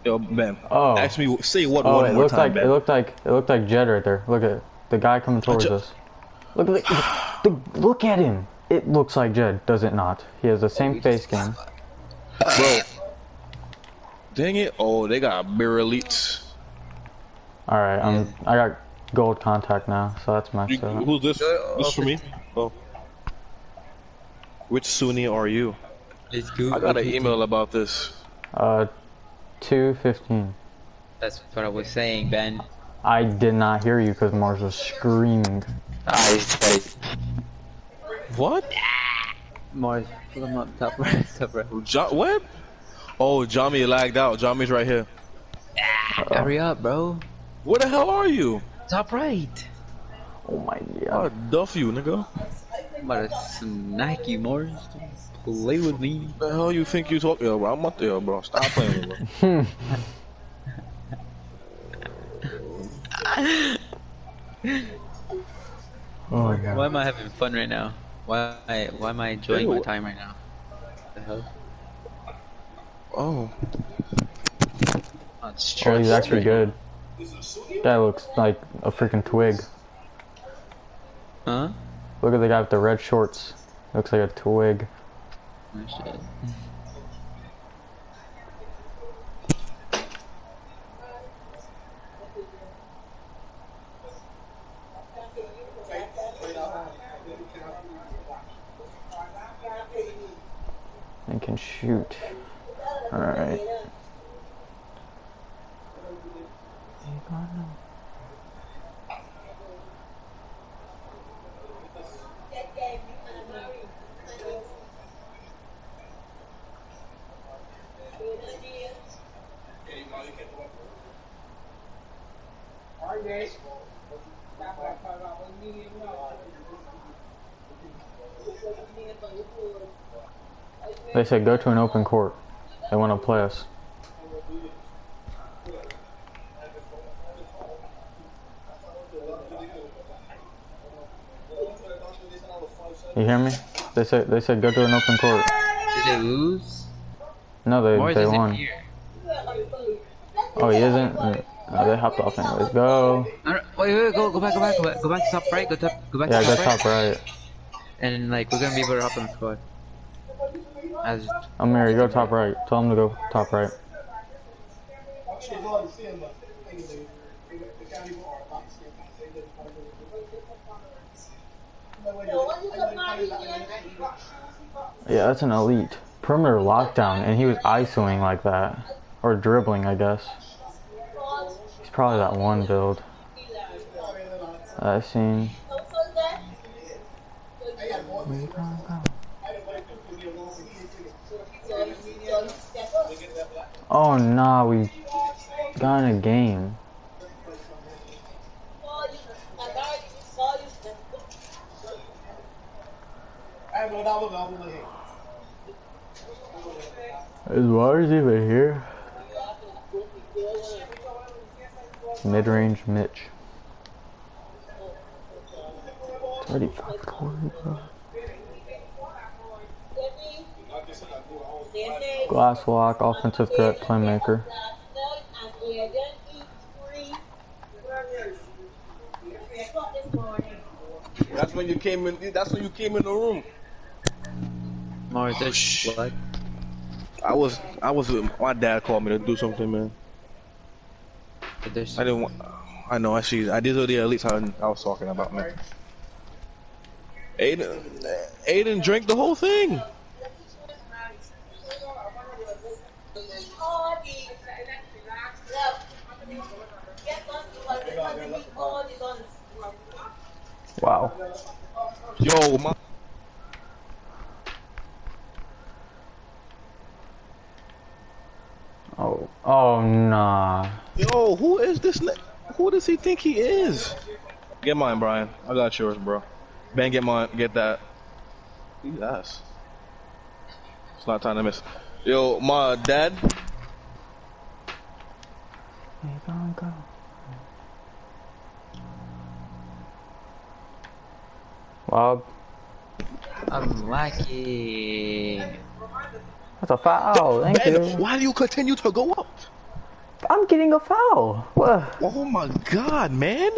Yo, Ben. Oh. Ask me. Say what Oh, one it more looked time, like Ben. it looked like it looked like Jed right there. Look at it. the guy coming towards ju- us. Look at the, the, look at him. It looks like Jed, does it not? He has the same face game. bro. Dang it! Oh, they got mirror elites. All right, I'm I got gold contact now, so that's You, maxed out. who's this? Uh, This for me? Oh. Which Sunni are you? Let's go. I got an email about this. Uh, two fifteen. That's what I was saying, Ben. I did not hear you because Mars was screaming. I said What? Mars. Pull him up top right, top right. Jo- what? Oh, Jami lagged out. Jami's right here. Hurry up, bro. Where the hell are you? Top right. Oh my god. I'll god. duff you, nigga. I'm about to smack you, Mars. Don't play with me. The hell you think you talk? Yo, bro, I'm up there, bro. Stop playing with me, Oh my god. Why am I having fun right now? Why why am I enjoying my time right now? The hell? Oh. Oh, it's Oh, he's actually good. Guy looks like a freaking twig. Huh? Look at the guy with the red shorts. Looks like a twig. Oh, shit. And can shoot. Alright. They said go to an open court. They want to play us. You hear me? They said they said go to an open court. Did they lose? No, they Mars they won. here. Oh, he isn't. No, they hopped off anyways. Go. Wait, wait, go, go back, go back, go back, go back to top right, go top, go back Yeah, to go top right. top right. And like, we're gonna be able to hop on the squad. As Amir, go top right. Tell him to go top right. Yeah, that's an elite. Perimeter lockdown, and he was ISOing like that. Or dribbling, I guess. He's probably that one build. that I've seen. Oh nah, we got in a game. Is Mars even here? Mid-range Mitch. It's already 540, bro. Glass lock, offensive threat, playmaker. That's when you came in. That's when you came in the room. Mars, Oh, there's shit. I was, I was. My dad called me to do something, man. There's I didn't want. I know. I see. I did all the at least I, I was talking about, man. Aiden, Aiden drank the whole thing. Wow. Yo, my. Oh, oh nah. Yo, who is this? ni- Who does he think he is? Get mine, Brian. I got yours, bro. Ben, get mine. Get that. Yes. It's not time to miss. Yo, my dad. Lob. I'm lacking. That's a foul. Thank Ben, you. why do you continue to go up? I'm getting a foul. What? Oh my god, man.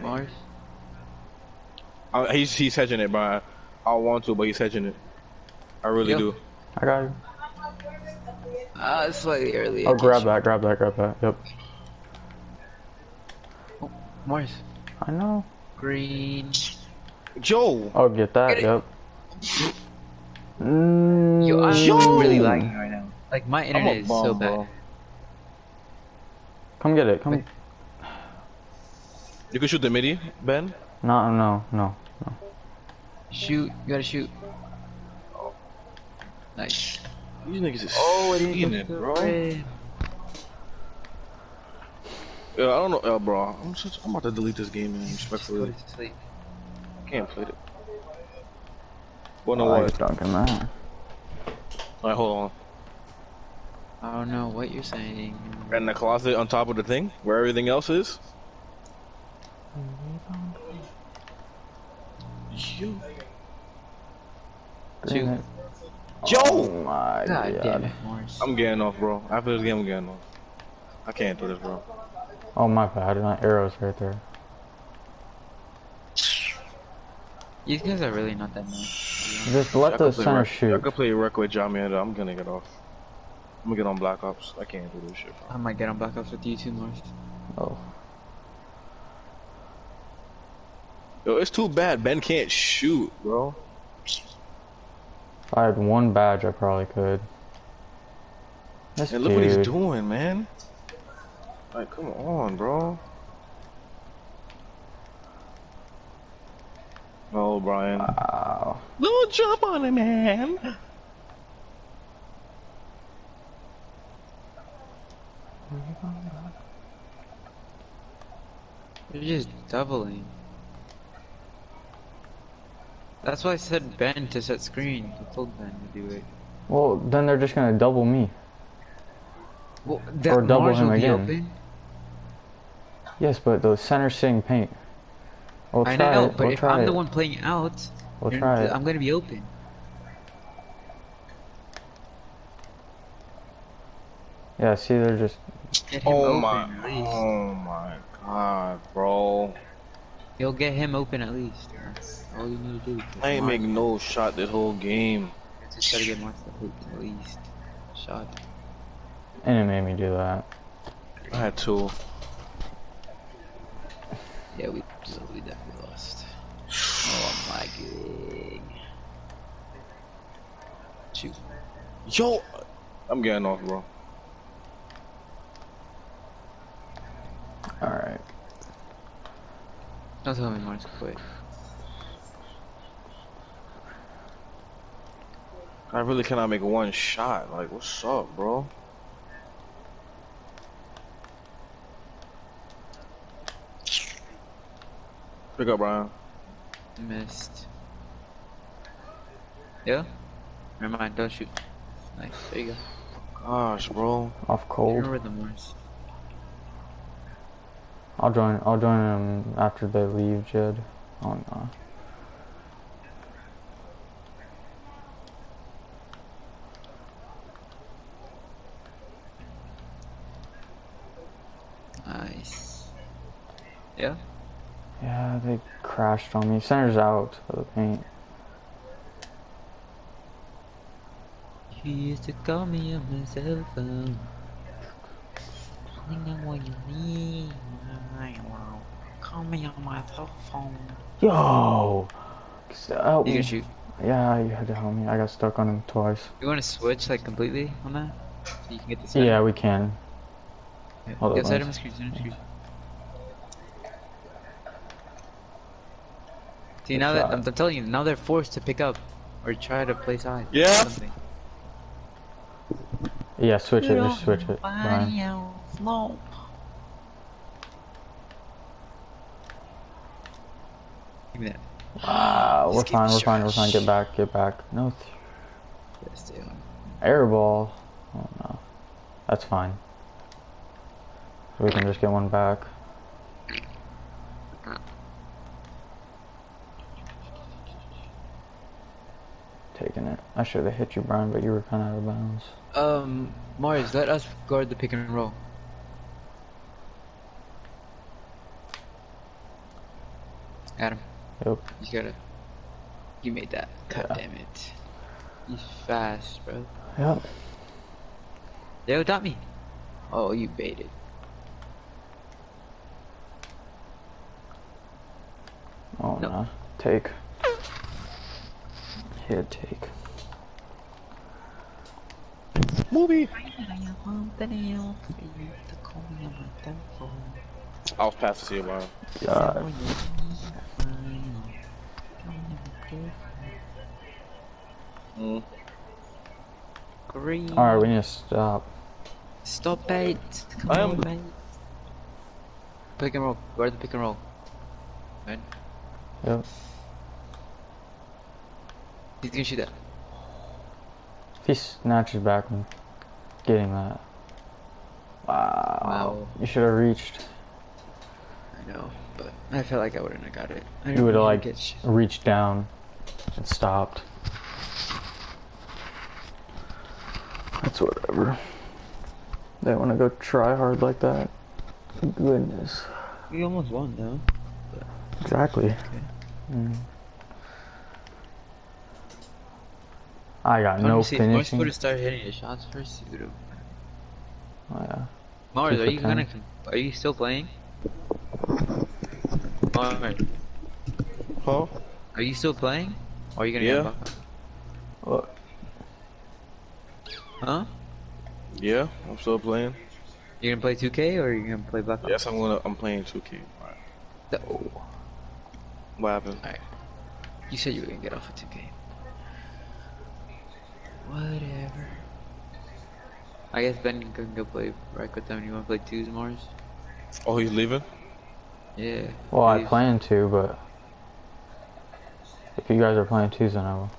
Mars. Uh, he's he's hedging it, Brian. I want to, but he's hedging it. I really Yo. do. I got you. Ah, it's slightly early. Oh, grab that, grab that, grab that. Yep. Mars. I know. Green. Joe. Oh, get that. Get. Yep. Mm, Yo, I'm Yo! really lagging right now. Like my internet is bum, so bad. bro. come get it. Come. You can shoot the midi, Ben. No, no, no. Shoot, you gotta shoot. Nice. These niggas is Oh, it didn't it, bro. through. Yeah, I don't know, uh, bro. I'm just, I'm about to delete this game, man. Go Respectfully, to sleep. I can't play it. Well, no, I what? like dunking that. Alright, hold on. I don't know what you're saying. on. In the closet on top of the thing, where everything else is. You. Dang it. Joe! Oh my God god. damn it, Morris. I'm getting off, bro. After this game, I'm getting off. I can't do this, bro. Oh my bad. My arrow's right there. These guys are really not that nice. Just let I the could play center rec- I shoot. could play rec with John Miranda. I'm gonna get off. I'm gonna get on Black Ops. I can't do this shit, bro. I might get on Black Ops with you too, Morris. Oh. Yo, it's too bad. Ben can't shoot, bro. If I had one badge, I probably could. This And look what he's doing, man. Like, come on, bro. No, Brian. Wow. Don't jump on it, man. You're just doubling. That's why I said Ben to set screen. I told Ben to do it. Well, then they're just gonna double me. Well, Or double Mars him will be again. Open. Yes, but the center sitting paint. We'll try I know, it. but we'll if I'm it. the one playing out, we'll try. I'm gonna be open. Yeah, see, they're just. Get him Oh open my. at least. Oh my god, bro. You'll get him open at least. All you need to do. I ain't make no shot this whole game. Just gotta get Mars to open at least. Shot. And it made me do that. I had two. Yeah, we so we definitely lost. Oh my god. Shoot. Yo, I'm getting off, bro. Alright. Don't tell me Mars quit. I really cannot make one shot. Like, what's up, bro? Pick up, Brian. Missed. Yeah? Never mind, don't shoot. Nice, there you go. Gosh, bro. Off cold. Remember the Mars. I'll join. I'll join them after they leave, Jed. Oh no. Nice. Yeah? Yeah, they crashed on me. Center's out of the paint. You used to call me on my cell phone. I know what you need. Call me on my cell phone. Yo. Help uh, You me. can shoot. Yeah, you had to help me. I got stuck on him twice. You want to switch like completely on that? So you can get the? Yeah, we can. Yeah. hold on, side of the screen. See, now that. I'm, I'm telling you, now they're forced to pick up or try to play side. Yeah. Something. Yeah, switch it. Just switch it. Ryan. No. Give me that. Wow, we're fine. We're fine. We're fine. Get back. Get back. No. Th- Yeah, stay air ball. Oh no. That's fine. So we can just get one back. Taking it. I should have hit you, Brian, but you were kind of out of bounds. Um, Mars, let us guard the pick and roll. Adam, Yep. you gotta. You made that. God Yeah. damn it. He's fast, bro. Yep. Yo, got me. Oh, you baited. Oh No. no. Take. Head take. Movie. I want the nail for you to call me on my telephone. I was past to see it, man. God. Mm. Green. Alright, we need to stop. Stop it. Come I on, am- mate. Pick and roll. Where's the pick and roll? Man, Yep. He's gonna shoot that. If he snatches back and getting that. Wow. Wow. You should have reached. I know, but I feel like I wouldn't have got it. I You would have like reached down and stopped. That's whatever. They want to go try hard like that. Goodness. We almost won though. Exactly. Mm. I got no Honestly, if Mars finishing. would have started hitting the shots first, he. Oh, yeah. Mars, Keep are you time. gonna? Are you still playing? Mars, Huh? are you still playing? Or are you gonna Yeah. get back up? Look, Huh? Yeah, I'm still playing. You're gonna play 2K or are you gonna play Black Ops? Yes, I'm gonna. I'm playing 2K. Alright. No. What happened? You said you were gonna get off of 2K. Whatever. I guess Ben can go play right with them. You wanna play twos, Mars? Oh, he's leaving. Yeah. well, I please. plan to, but if you guys are playing twos, then I will.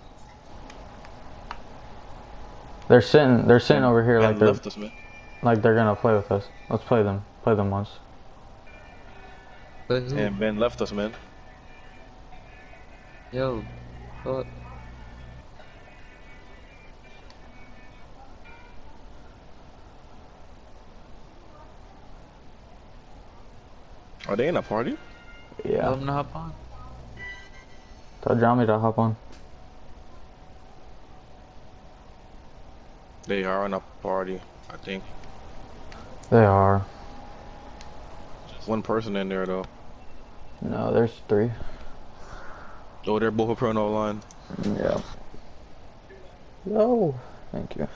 They're sitting. They're sitting over here like they're us, like they're gonna play with us. Let's play them. Play them once. But who? And Ben left us, man. Yo. What? Are they in a party? Yeah. Tell him to hop on. Tell Johnny to hop on. They are in a party. I think They are. one person in there though. No, there's three. Oh, they're both appearing online. Yeah. No. Thank you.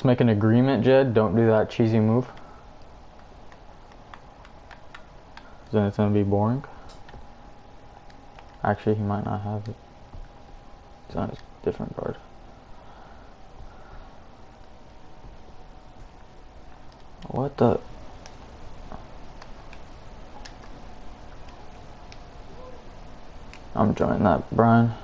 Let's make an agreement, Jed. Don't do that cheesy move. Then it's gonna be boring. Actually, he might not have it. It's on a different guard. What the? I'm joining that, Brian.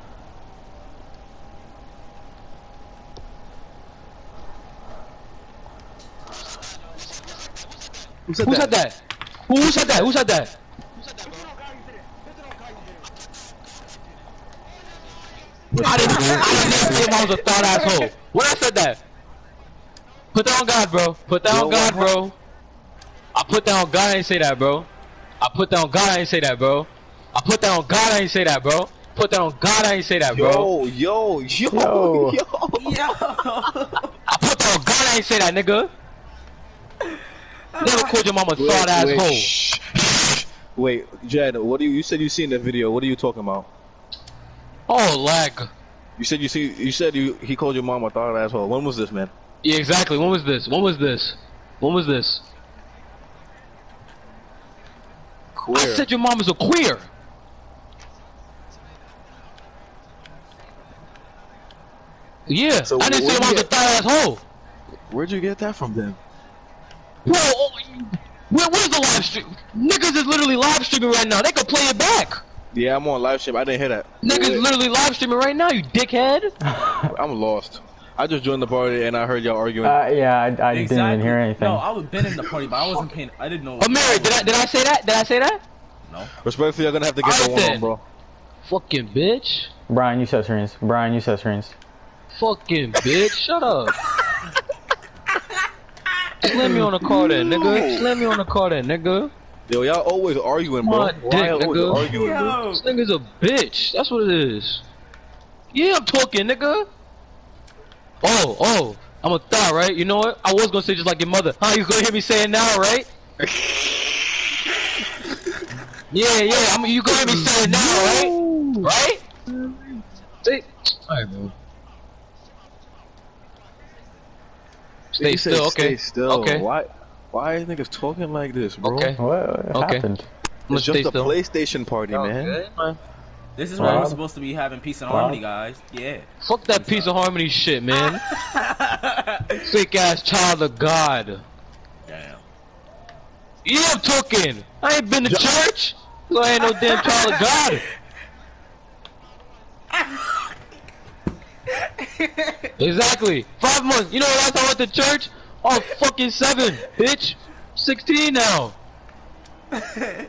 Who said that? Who said that? Who said that? I didn't. I didn't say I was a thought asshole. When I said that, put that on God, bro. Put that on God, bro. I put that on God. I ain't say that, bro. I put that on God. I ain't say that, bro. I put that on God. I ain't say that, bro. Put that on God. I ain't say that, bro. yo, yo, Yo. I put that on God. I ain't say that, nigga. Never oh. called your mama a thought wait, asshole. shh, shh. Wait, Jed, what do you? You said you seen the video. What are you talking about? Oh, lag. You said you see. You said you. He called your mom a thought asshole. When was this, man? Yeah, exactly. When was this? When was this? When was this? Queer. I said your mom is a queer. Yeah, So I didn't say what your mom's a do thought asshole. Where'd you get that from, then? Bro, oh, where, where's the live stream? Niggas is literally live streaming right now. They could play it back. Yeah, I'm on live stream. I didn't hear that. Niggas Wait, literally live streaming right now, you dickhead. I'm lost. I just joined the party and I heard y'all arguing. Uh, yeah, I, I didn't even hear anything. No, I was been in the party, but I wasn't paying. I didn't know. Amir, did I did I say that? Did I say that? No. Respectfully, you're gonna have to get the Alright one on, bro. Fucking bitch. Brian, you set screens. Brian, you set screens. Fucking bitch. Shut up. Slam me on the car then, nigga. Slam me on the car then, nigga. Yo, y'all always arguing, bro. My dick, y'all always nigga. arguing, dude? This nigga's a bitch. That's what it is. Yeah, I'm talking, nigga. Oh, oh. I'm a thought, right? You know what? I was gonna say just like your mother. Huh? You gonna hear me say it now, right? yeah, yeah. I'm, you gonna hear me say it now, right? Right? Stay. Alright, bro. Stay You said still. Okay. Stay still. Okay. Why? Why are niggas talking like this, bro? Okay. What, what Okay. happened? I'm gonna It's just a still. PlayStation party, man. Okay. This is where we're Rob? supposed to be having peace and Rob? harmony, guys. Yeah. Fuck that piece of harmony shit, man. Fake ass child of God. Damn. Yeah, I'm talking. I ain't been to church, so I ain't no damn child of God. exactly. Five months. You know the last time I went to church? Oh, fucking seven, bitch. Sixteen now. I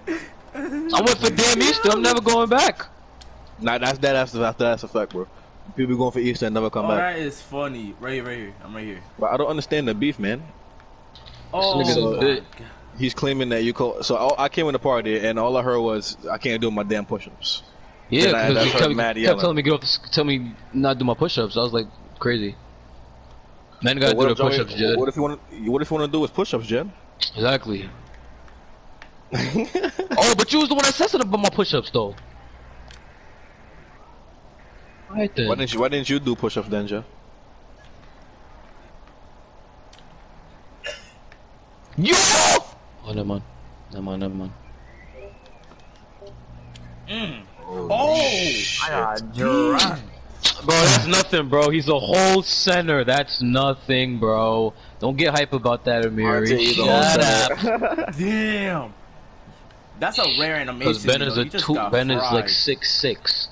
went for damn Easter. I'm never going back. Nah, that's that. That's that's that's a fact, bro. People going for Easter and never come Oh, back. that is funny. Right here, right here. I'm right here. But I don't understand the beef, man. Oh, nigga's a my bit- God. He's claiming that you call. So I, I came in the party and all I heard was I can't do my damn push-ups. Yeah, I- because that's you kept, mad kept yelling. telling me get off. The, tell me not do my push-ups. I was like crazy. Man, gotta So do the push-ups, Jed. What if you want? What if you want to do is push-ups, Jed? Exactly. oh, but you was the one that said something about my push-ups, though. Right then. Why didn't you? Why didn't you do push-ups then, Jed? Yo! Oh, never mind. Never mind. Never mind. Mm. Oh! Bro, that's nothing, bro. He's a whole center. That's nothing, bro. Don't get hype about that, Amiri. RJ, he's Shut center. up. Damn. That's a rare and Because amazing. Ben is a two. got Ben is like six six.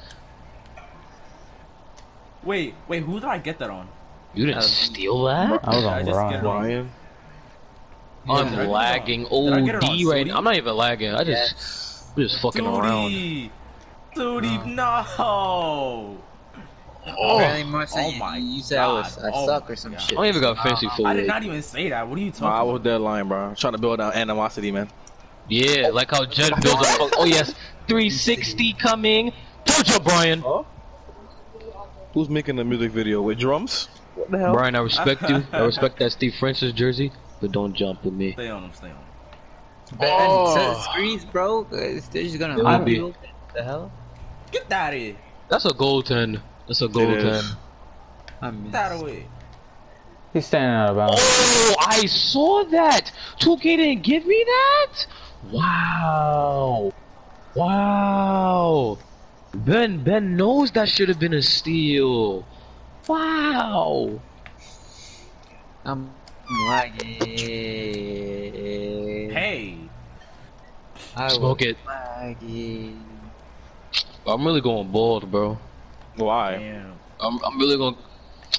Wait, wait. Who did I get that on? You didn't uh, steal that? I was on just Ron. Ryan. I'm Did I get it lagging on- I get it on OD right Sony? now. I'm not even lagging. I just, I'm just fucking around. Duty. Duty, no. Oh, Apparently, Mark said oh you, my you said I was God. I Oh suck or some God. shit. I don't even got fancy I food. did not even say that. What are you talking Nah, I was about? dead lying, bro. I'm trying to build out animosity, man. Yeah, like how Jed builds a fuck. Oh yes, 360 coming. Told you, Brian. Who's making the music video with drums? What the hell? Brian, I respect you. I respect that Steve Francis jersey, but don't jump with me. Stay on him, stay on him. Ben, Oh. so the screens broke. uh, They're just gonna It will be. you open. The hell? Get that in. That's a goaltend. That's a is. goaltend. I Get that away. He's standing out of bounds. Oh, I saw that. 2K didn't give me that. Wow. Wow. Ben Ben knows that should have been a steal. Wow. I'm lagging. Hey. I Smoke it. lagging. I'm really going bald, bro. Why? Damn. I'm, I'm really going.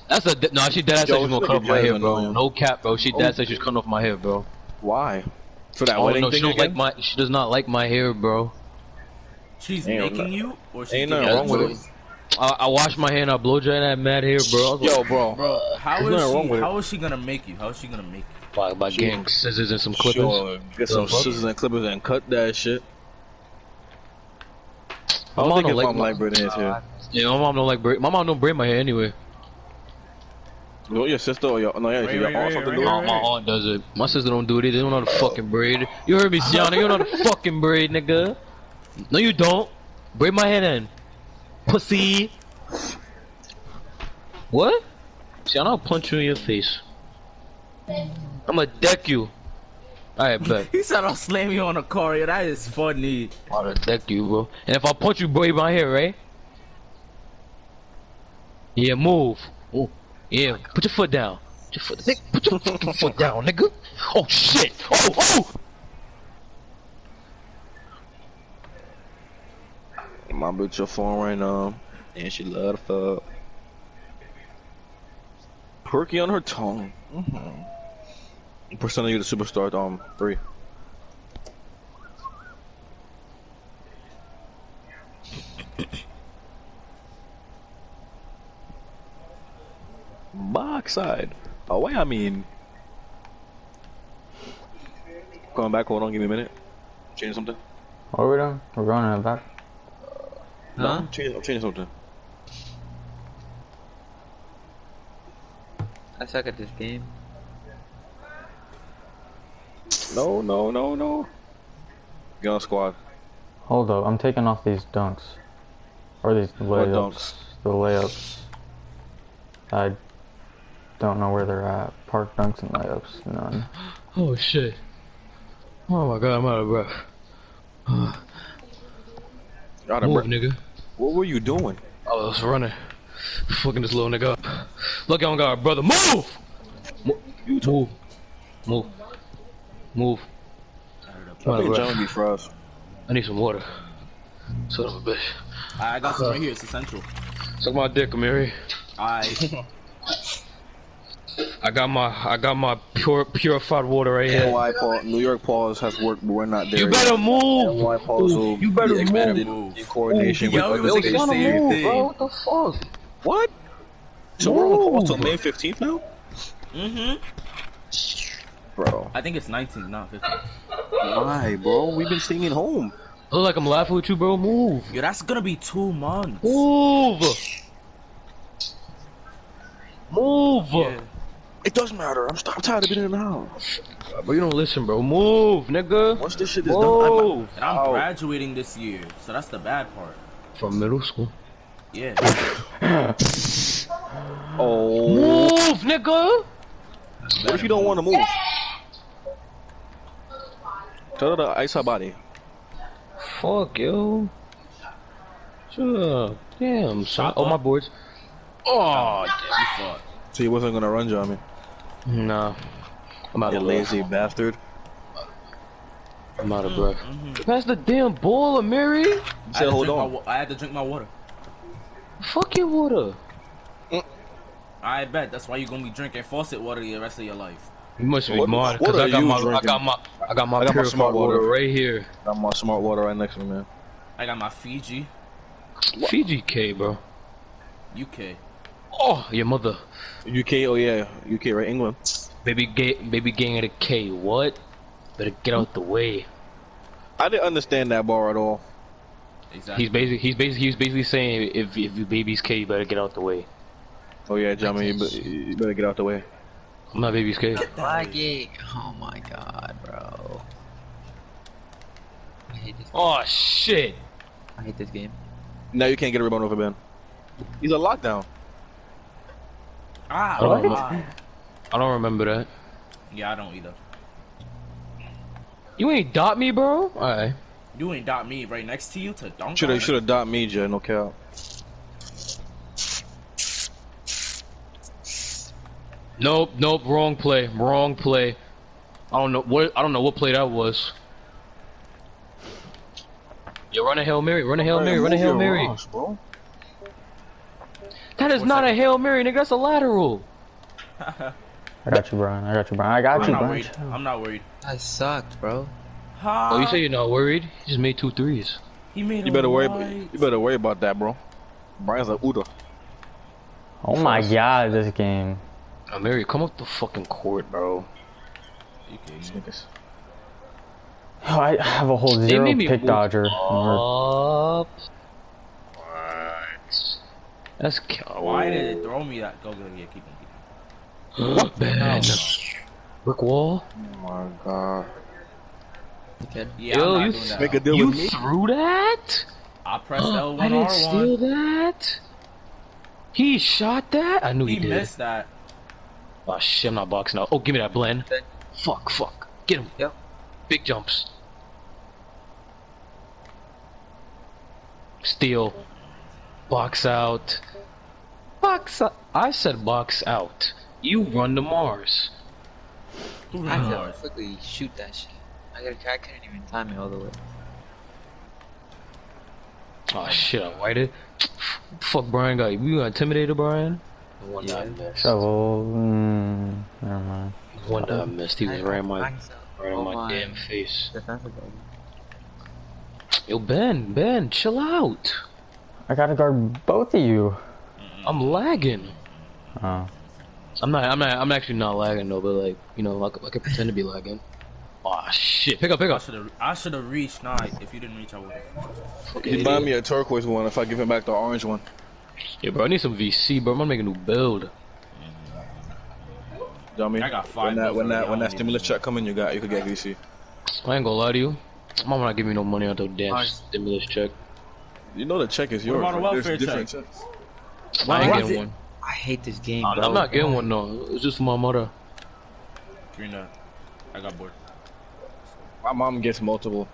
That's a de- no. She dead ass said Yo, she's gonna cut off my hair, bro. annoying. No cap, bro. She dead oh, said she's cutting off my hair, bro. Why? For that Oh wedding no, she don't again? like my. She does not like my hair, bro. She's Ain't making no- you, or she's ain't giving nothing wrong with choice? I, I wash my hair and I blow dry that I mad hair, bro. I was like, Yo, bro. Bro, how There's is she? How is she gonna make you? How is she gonna make you? by, by Sure. getting scissors and some clippers. Sure. Get some The scissors and clippers and cut that shit. I My don't mom think don't like I'm my- like braiding his hair. Yeah, my mom don't like braid. My mom don't braid my hair anyway. Yo, your sister or your no, yeah, Right, your right, aunt right, something right, to do My, it? my aunt does it. My sister don't do it. They don't know how to fucking braid. You heard me, Sienna. You don't know how to fucking braid, nigga. No, you don't. Braid my hair then. Pussy. What? Sienna, I'll punch you in your face. I'ma deck you. Alright, bet. He said I'll slam you on a car. Yeah, that is funny. I'll deck you, bro. And if I punch you, braid my here, right? Yeah, move. Oh, yeah. Put your foot down. Put your foot, nigga, put your fucking foot down, nigga. Oh shit. Oh, oh. My bitch your phone right now, and she love the fuck. Perky on her tongue. Mm-hmm. Persona you the superstar um three. Backside. Oh wait, I mean. Going back, hold on, give me a minute. Change something. What are we doing? We're going in the back. No, Huh? I'm changing, I'm changing something. I suck at this game. No, no, no, no. Gun squad. Hold up, I'm taking off these dunks. Or these layups. dunks? The layups. I don't know where they're at. Park dunks and layups, none. Oh shit. Oh my god, I'm out of breath. Out of Move, breath. nigga. What were you doing? I was running. Fucking this little nigga up. Look, I don't got a brother. Move! Mo- Move. Move. Move. Come on, Hey, bro. John be for us. I need some water. Son of a bitch. I got some right here. It's essential. Suck my dick, Amiri. I. I got my I got my pure purified water right here. NY Paul, New York Pause has worked, but we're not there. You yet. better move. NY Pause will You better be move. in coordination Yo, with we was other thinking states. the same thing. What the fuck? What? So we're on pause till Move. May 15th now? Mm-hmm. Bro. I think it's 19, not 15. Why, bro? We've been staying at home. Look like I'm laughing with you, bro. Move. Yo, that's gonna be two months. Move. Move. Yeah. It doesn't matter. I'm, I'm tired of being in the house. Bro, you don't listen, bro. Move, nigga. Once this shit is done, I'm Move. And I'm Oh. graduating this year, so that's the bad part. From middle school. Yeah. Oh. Move, nigga. What if you don't want to move? Tell her to ice her body. Fuck, yo. Sure. Damn, son. Oh, my boards. Oh, You fuck. So he wasn't gonna run, Jamie. damn. Nah. I'm out You of breath. lazy bastard. I'm out of breath. Mm-hmm. Pass the damn ball, Amiri. You I said hold on. I had to drink my water. Fuck your water. Mm. I bet that's why you're gonna be drinking faucet water the rest of your life. You must be What- mad what because I got you my I got my I got my I got my smart water. water. right here. I got my smart water right next to me, man. I got my Fiji, Fiji K, bro. UK. Oh, your mother. UK, oh yeah, UK, right? England. Baby gay, baby gang at a K. What? Better get out the way. I didn't understand that bar at all. Exactly. He's basically he's basically he's basically saying if if your baby's K, you better get out the way. Oh yeah, Jamie, you, be- you better get out the way. I'm not baby's K. Lagging. Oh my god, bro. I hate this. Oh shit. I hate this game. Now you can't get a rebound over Ben. He's a lockdown. ah, What? ah. I don't remember that. Yeah, I don't either. You ain't dot me, bro. Alright. You ain't dot me right next to you to dunk. Should on have it? should have dot me, Jay. No cap. Nope, nope, wrong play, wrong play. I don't know what I don't know what play that was. Yeah, run a hail mary, run a hail mary, run a hail mary. bro. That is One not a second. hail mary, nigga. That's a lateral. I got you, Brian. I got you, Brian. I got I'm you, not Brian. worried. I'm not worried. I sucked, bro. Oh, you say you're not worried? He just made two threes. he made You better worry. right. You better worry about that, bro. Brian's a Uda. Oh my god, this game. Oh, Mary, come up the fucking court, bro. Oh, I have a whole zero pick dodger. Up. What? That's cow. Oh. Why did it throw me that? Go, go, yeah, keep on, keep on. Ben. Brick wall. Oh my god. Okay. Yeah, Yo, you. Make a deal You with me. threw that? I pressed L1 I didn't R1. steal that. He shot that. I knew he, He did. missed that. Oh shit, I'm not boxing out. Oh, give me that blend. Okay. Fuck, fuck. Get him. Yep. Big jumps. Steal. Box out. Box out. I said box out. You run to Mars. Who I have to knows? quickly shoot that shit. I gotta. I couldn't even time it all the way. Oh shit, I whited. Fuck Brian got you. You got intimidated, Brian? The one that I missed. Shovel. Mm, never mind. The one that I missed. He was right in my, Max out. right in Oh my my. damn face. Yo, Ben, Ben, chill out. I gotta guard both of you. I'm lagging. Oh. I'm not. I'm not. I'm actually not lagging though. But like, you know, I could, I could pretend to be lagging. Oh shit. Pick up, pick I up. should have. I should have reached. Nah, if you didn't reach, I would. have. He buy me a turquoise one if I give him back the orange one. Yeah, bro. I need some VC, bro. I'm gonna make a new build. Dummy. I got five When that when that when that stimulus check come in, you got you could get VC. I ain't gonna lie to you. Mama not give me no money on the damn Nice. stimulus check. You know the check is What yours. about a right? There's welfare different check? checks. I ain't getting it- one. I hate this game, oh, I'm, bro. I'm not getting one no. It's just for my mother. Green dot. I got bored. My mom gets multiple.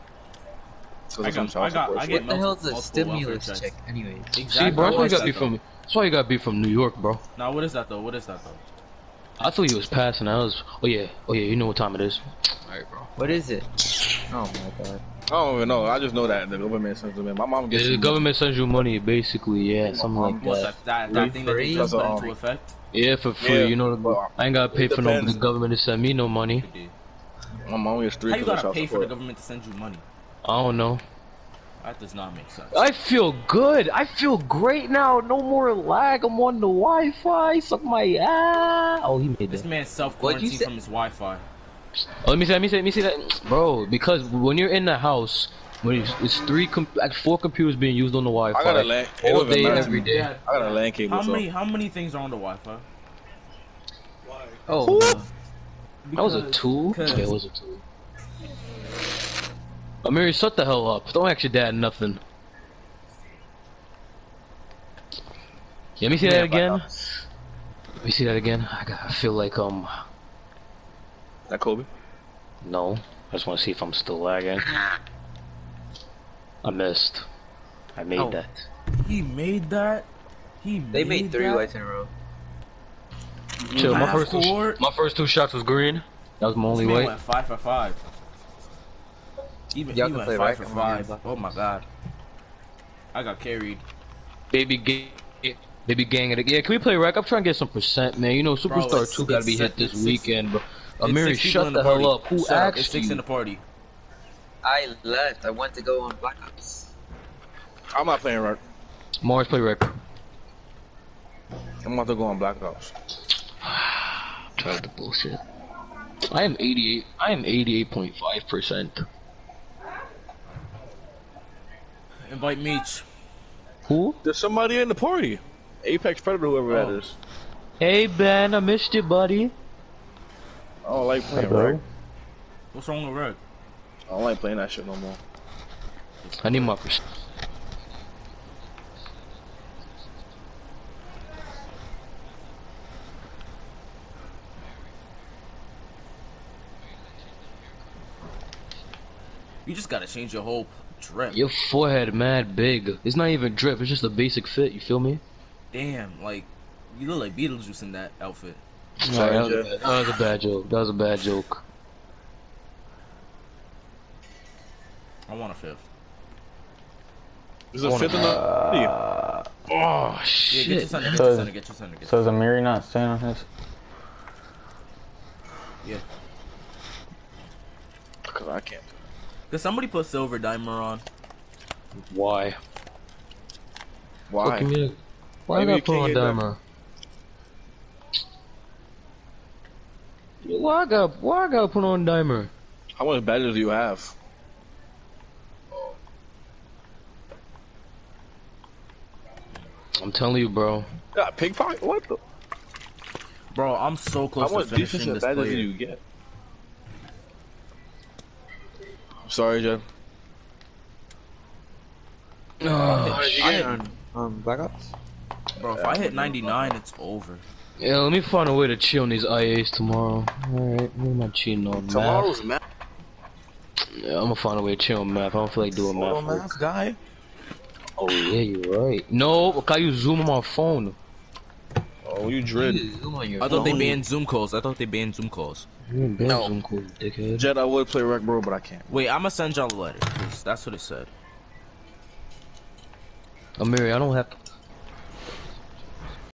'Cause I got- child I got- I shit. get What the hell's a stimulus check, checks. anyways? Exactly. See, bro, that's why you gotta be from. That's why you gotta be from New York, bro. Now, what is that though? What is that though? I thought you was passing. I was. Oh yeah. Oh yeah. You know what time it is. All right, bro. What is it? Oh my god. I don't even know. I just know that the government sends them in. My mom Yeah, the some- government sends you money, basically. Yeah, something like What's that. that? That, that thing that they just put into effect? Yeah, for free. Yeah, you know, but I ain't gotta pay for no the government to send me no money. My mom gets three. How you 'cause of gotta child pay for the government to send you money? I don't know. That does not make sense. I feel good. I feel great now. No more lag. I'm on the Wi-Fi. Suck my ass. Oh, he made This that. man self What'd you quarantined from his Wi-Fi. Oh, let me see. Let me see. Let me see that, bro. Because when you're in the house, when it's, it's three, com- like four computers being used on the Wi-Fi I got a LAN. It all don't even day, matter to every me. day. Yeah. I got a LAN cable. How so- many how many things are on the Wi-Fi? Oh, no. That was a two. because- Yeah, it was a two. Amiri, shut the hell up. Don't ask your dad nothing. Let me see that again. Let me see that again. I, got, I feel like um That Kobe. no. I just want to see if I'm still lagging. I missed. I made Oh. that. He made that. He made They made three that? whites in a row. Chill. My first two, my first two shots was green. That was my only man white. went five for five. Even Y'all he can play five racket for when five. black. Oh my god. I got carried. Baby gang. Baby gang it. Yeah, can we play rec? I'm trying to get some percent, man. You know, Superstar it's- 2 gotta be hit this six- weekend, bro. It's Amiri, six shut in the, party. hell up. Who Shut up. asked It's six you? in the party. I left. I went to go on Black Ops. I'm not playing right. Mars play rec. I'm about to go on Black Ops. Tired of the bullshit. I am 88. I am 88.5 percent. Invite Meech. Who? There's somebody in the party. Apex Predator, whoever Oh. that is. Hey Ben, I missed you, buddy. I don't like playing Hello? right. What's wrong with Red? I don't like playing that shit no more. I need my percent. You just gotta change your whole drip. Your forehead mad big. It's not even drip. It's just a basic fit. You feel me? Damn, like you look like Beetlejuice in that outfit. Sorry, that, was a Jeff. bad, that was a bad joke. That was a bad joke. I want a fifth. There's a fifth in the. What are you? Ah. Oh Yeah, get your shit. center, get So your is- center, get your center, get So is Amiri not staying on his? Yeah. Because I can't. Did somebody put silver dimer on? Why? Why? Fucking yeah. Why Maybe I you gotta put on get that. dimer? Why I got why I gotta put on dimer? How much badges do you have? I'm telling you, bro. Got pickpocket? What the? Bro, I'm so How close to much finishing defensive this badges do player. you get? I'm sorry, Jeff. Oh, What did you I- get on um, Black Ops? Bro, if I hit 99, it's over. yeah, let me find a way to chill on these IAs tomorrow. Alright, what am I cheating on? Math? Tomorrow's math. Yeah, I'm gonna find a way to chill on math. I don't feel like doing Photo math. work. math guy. Oh yeah, you're right. No, can you zoom on my phone? Oh, you dread. You zoom on your I thought they banned Zoom calls. I thought they banned Zoom calls. You ain't been No. Zoom cool, dickhead. Jet, I would play rec Bro, but I can't. Wait, I'm gonna send y'all a letter. that's what it said. Amiri, I don't have.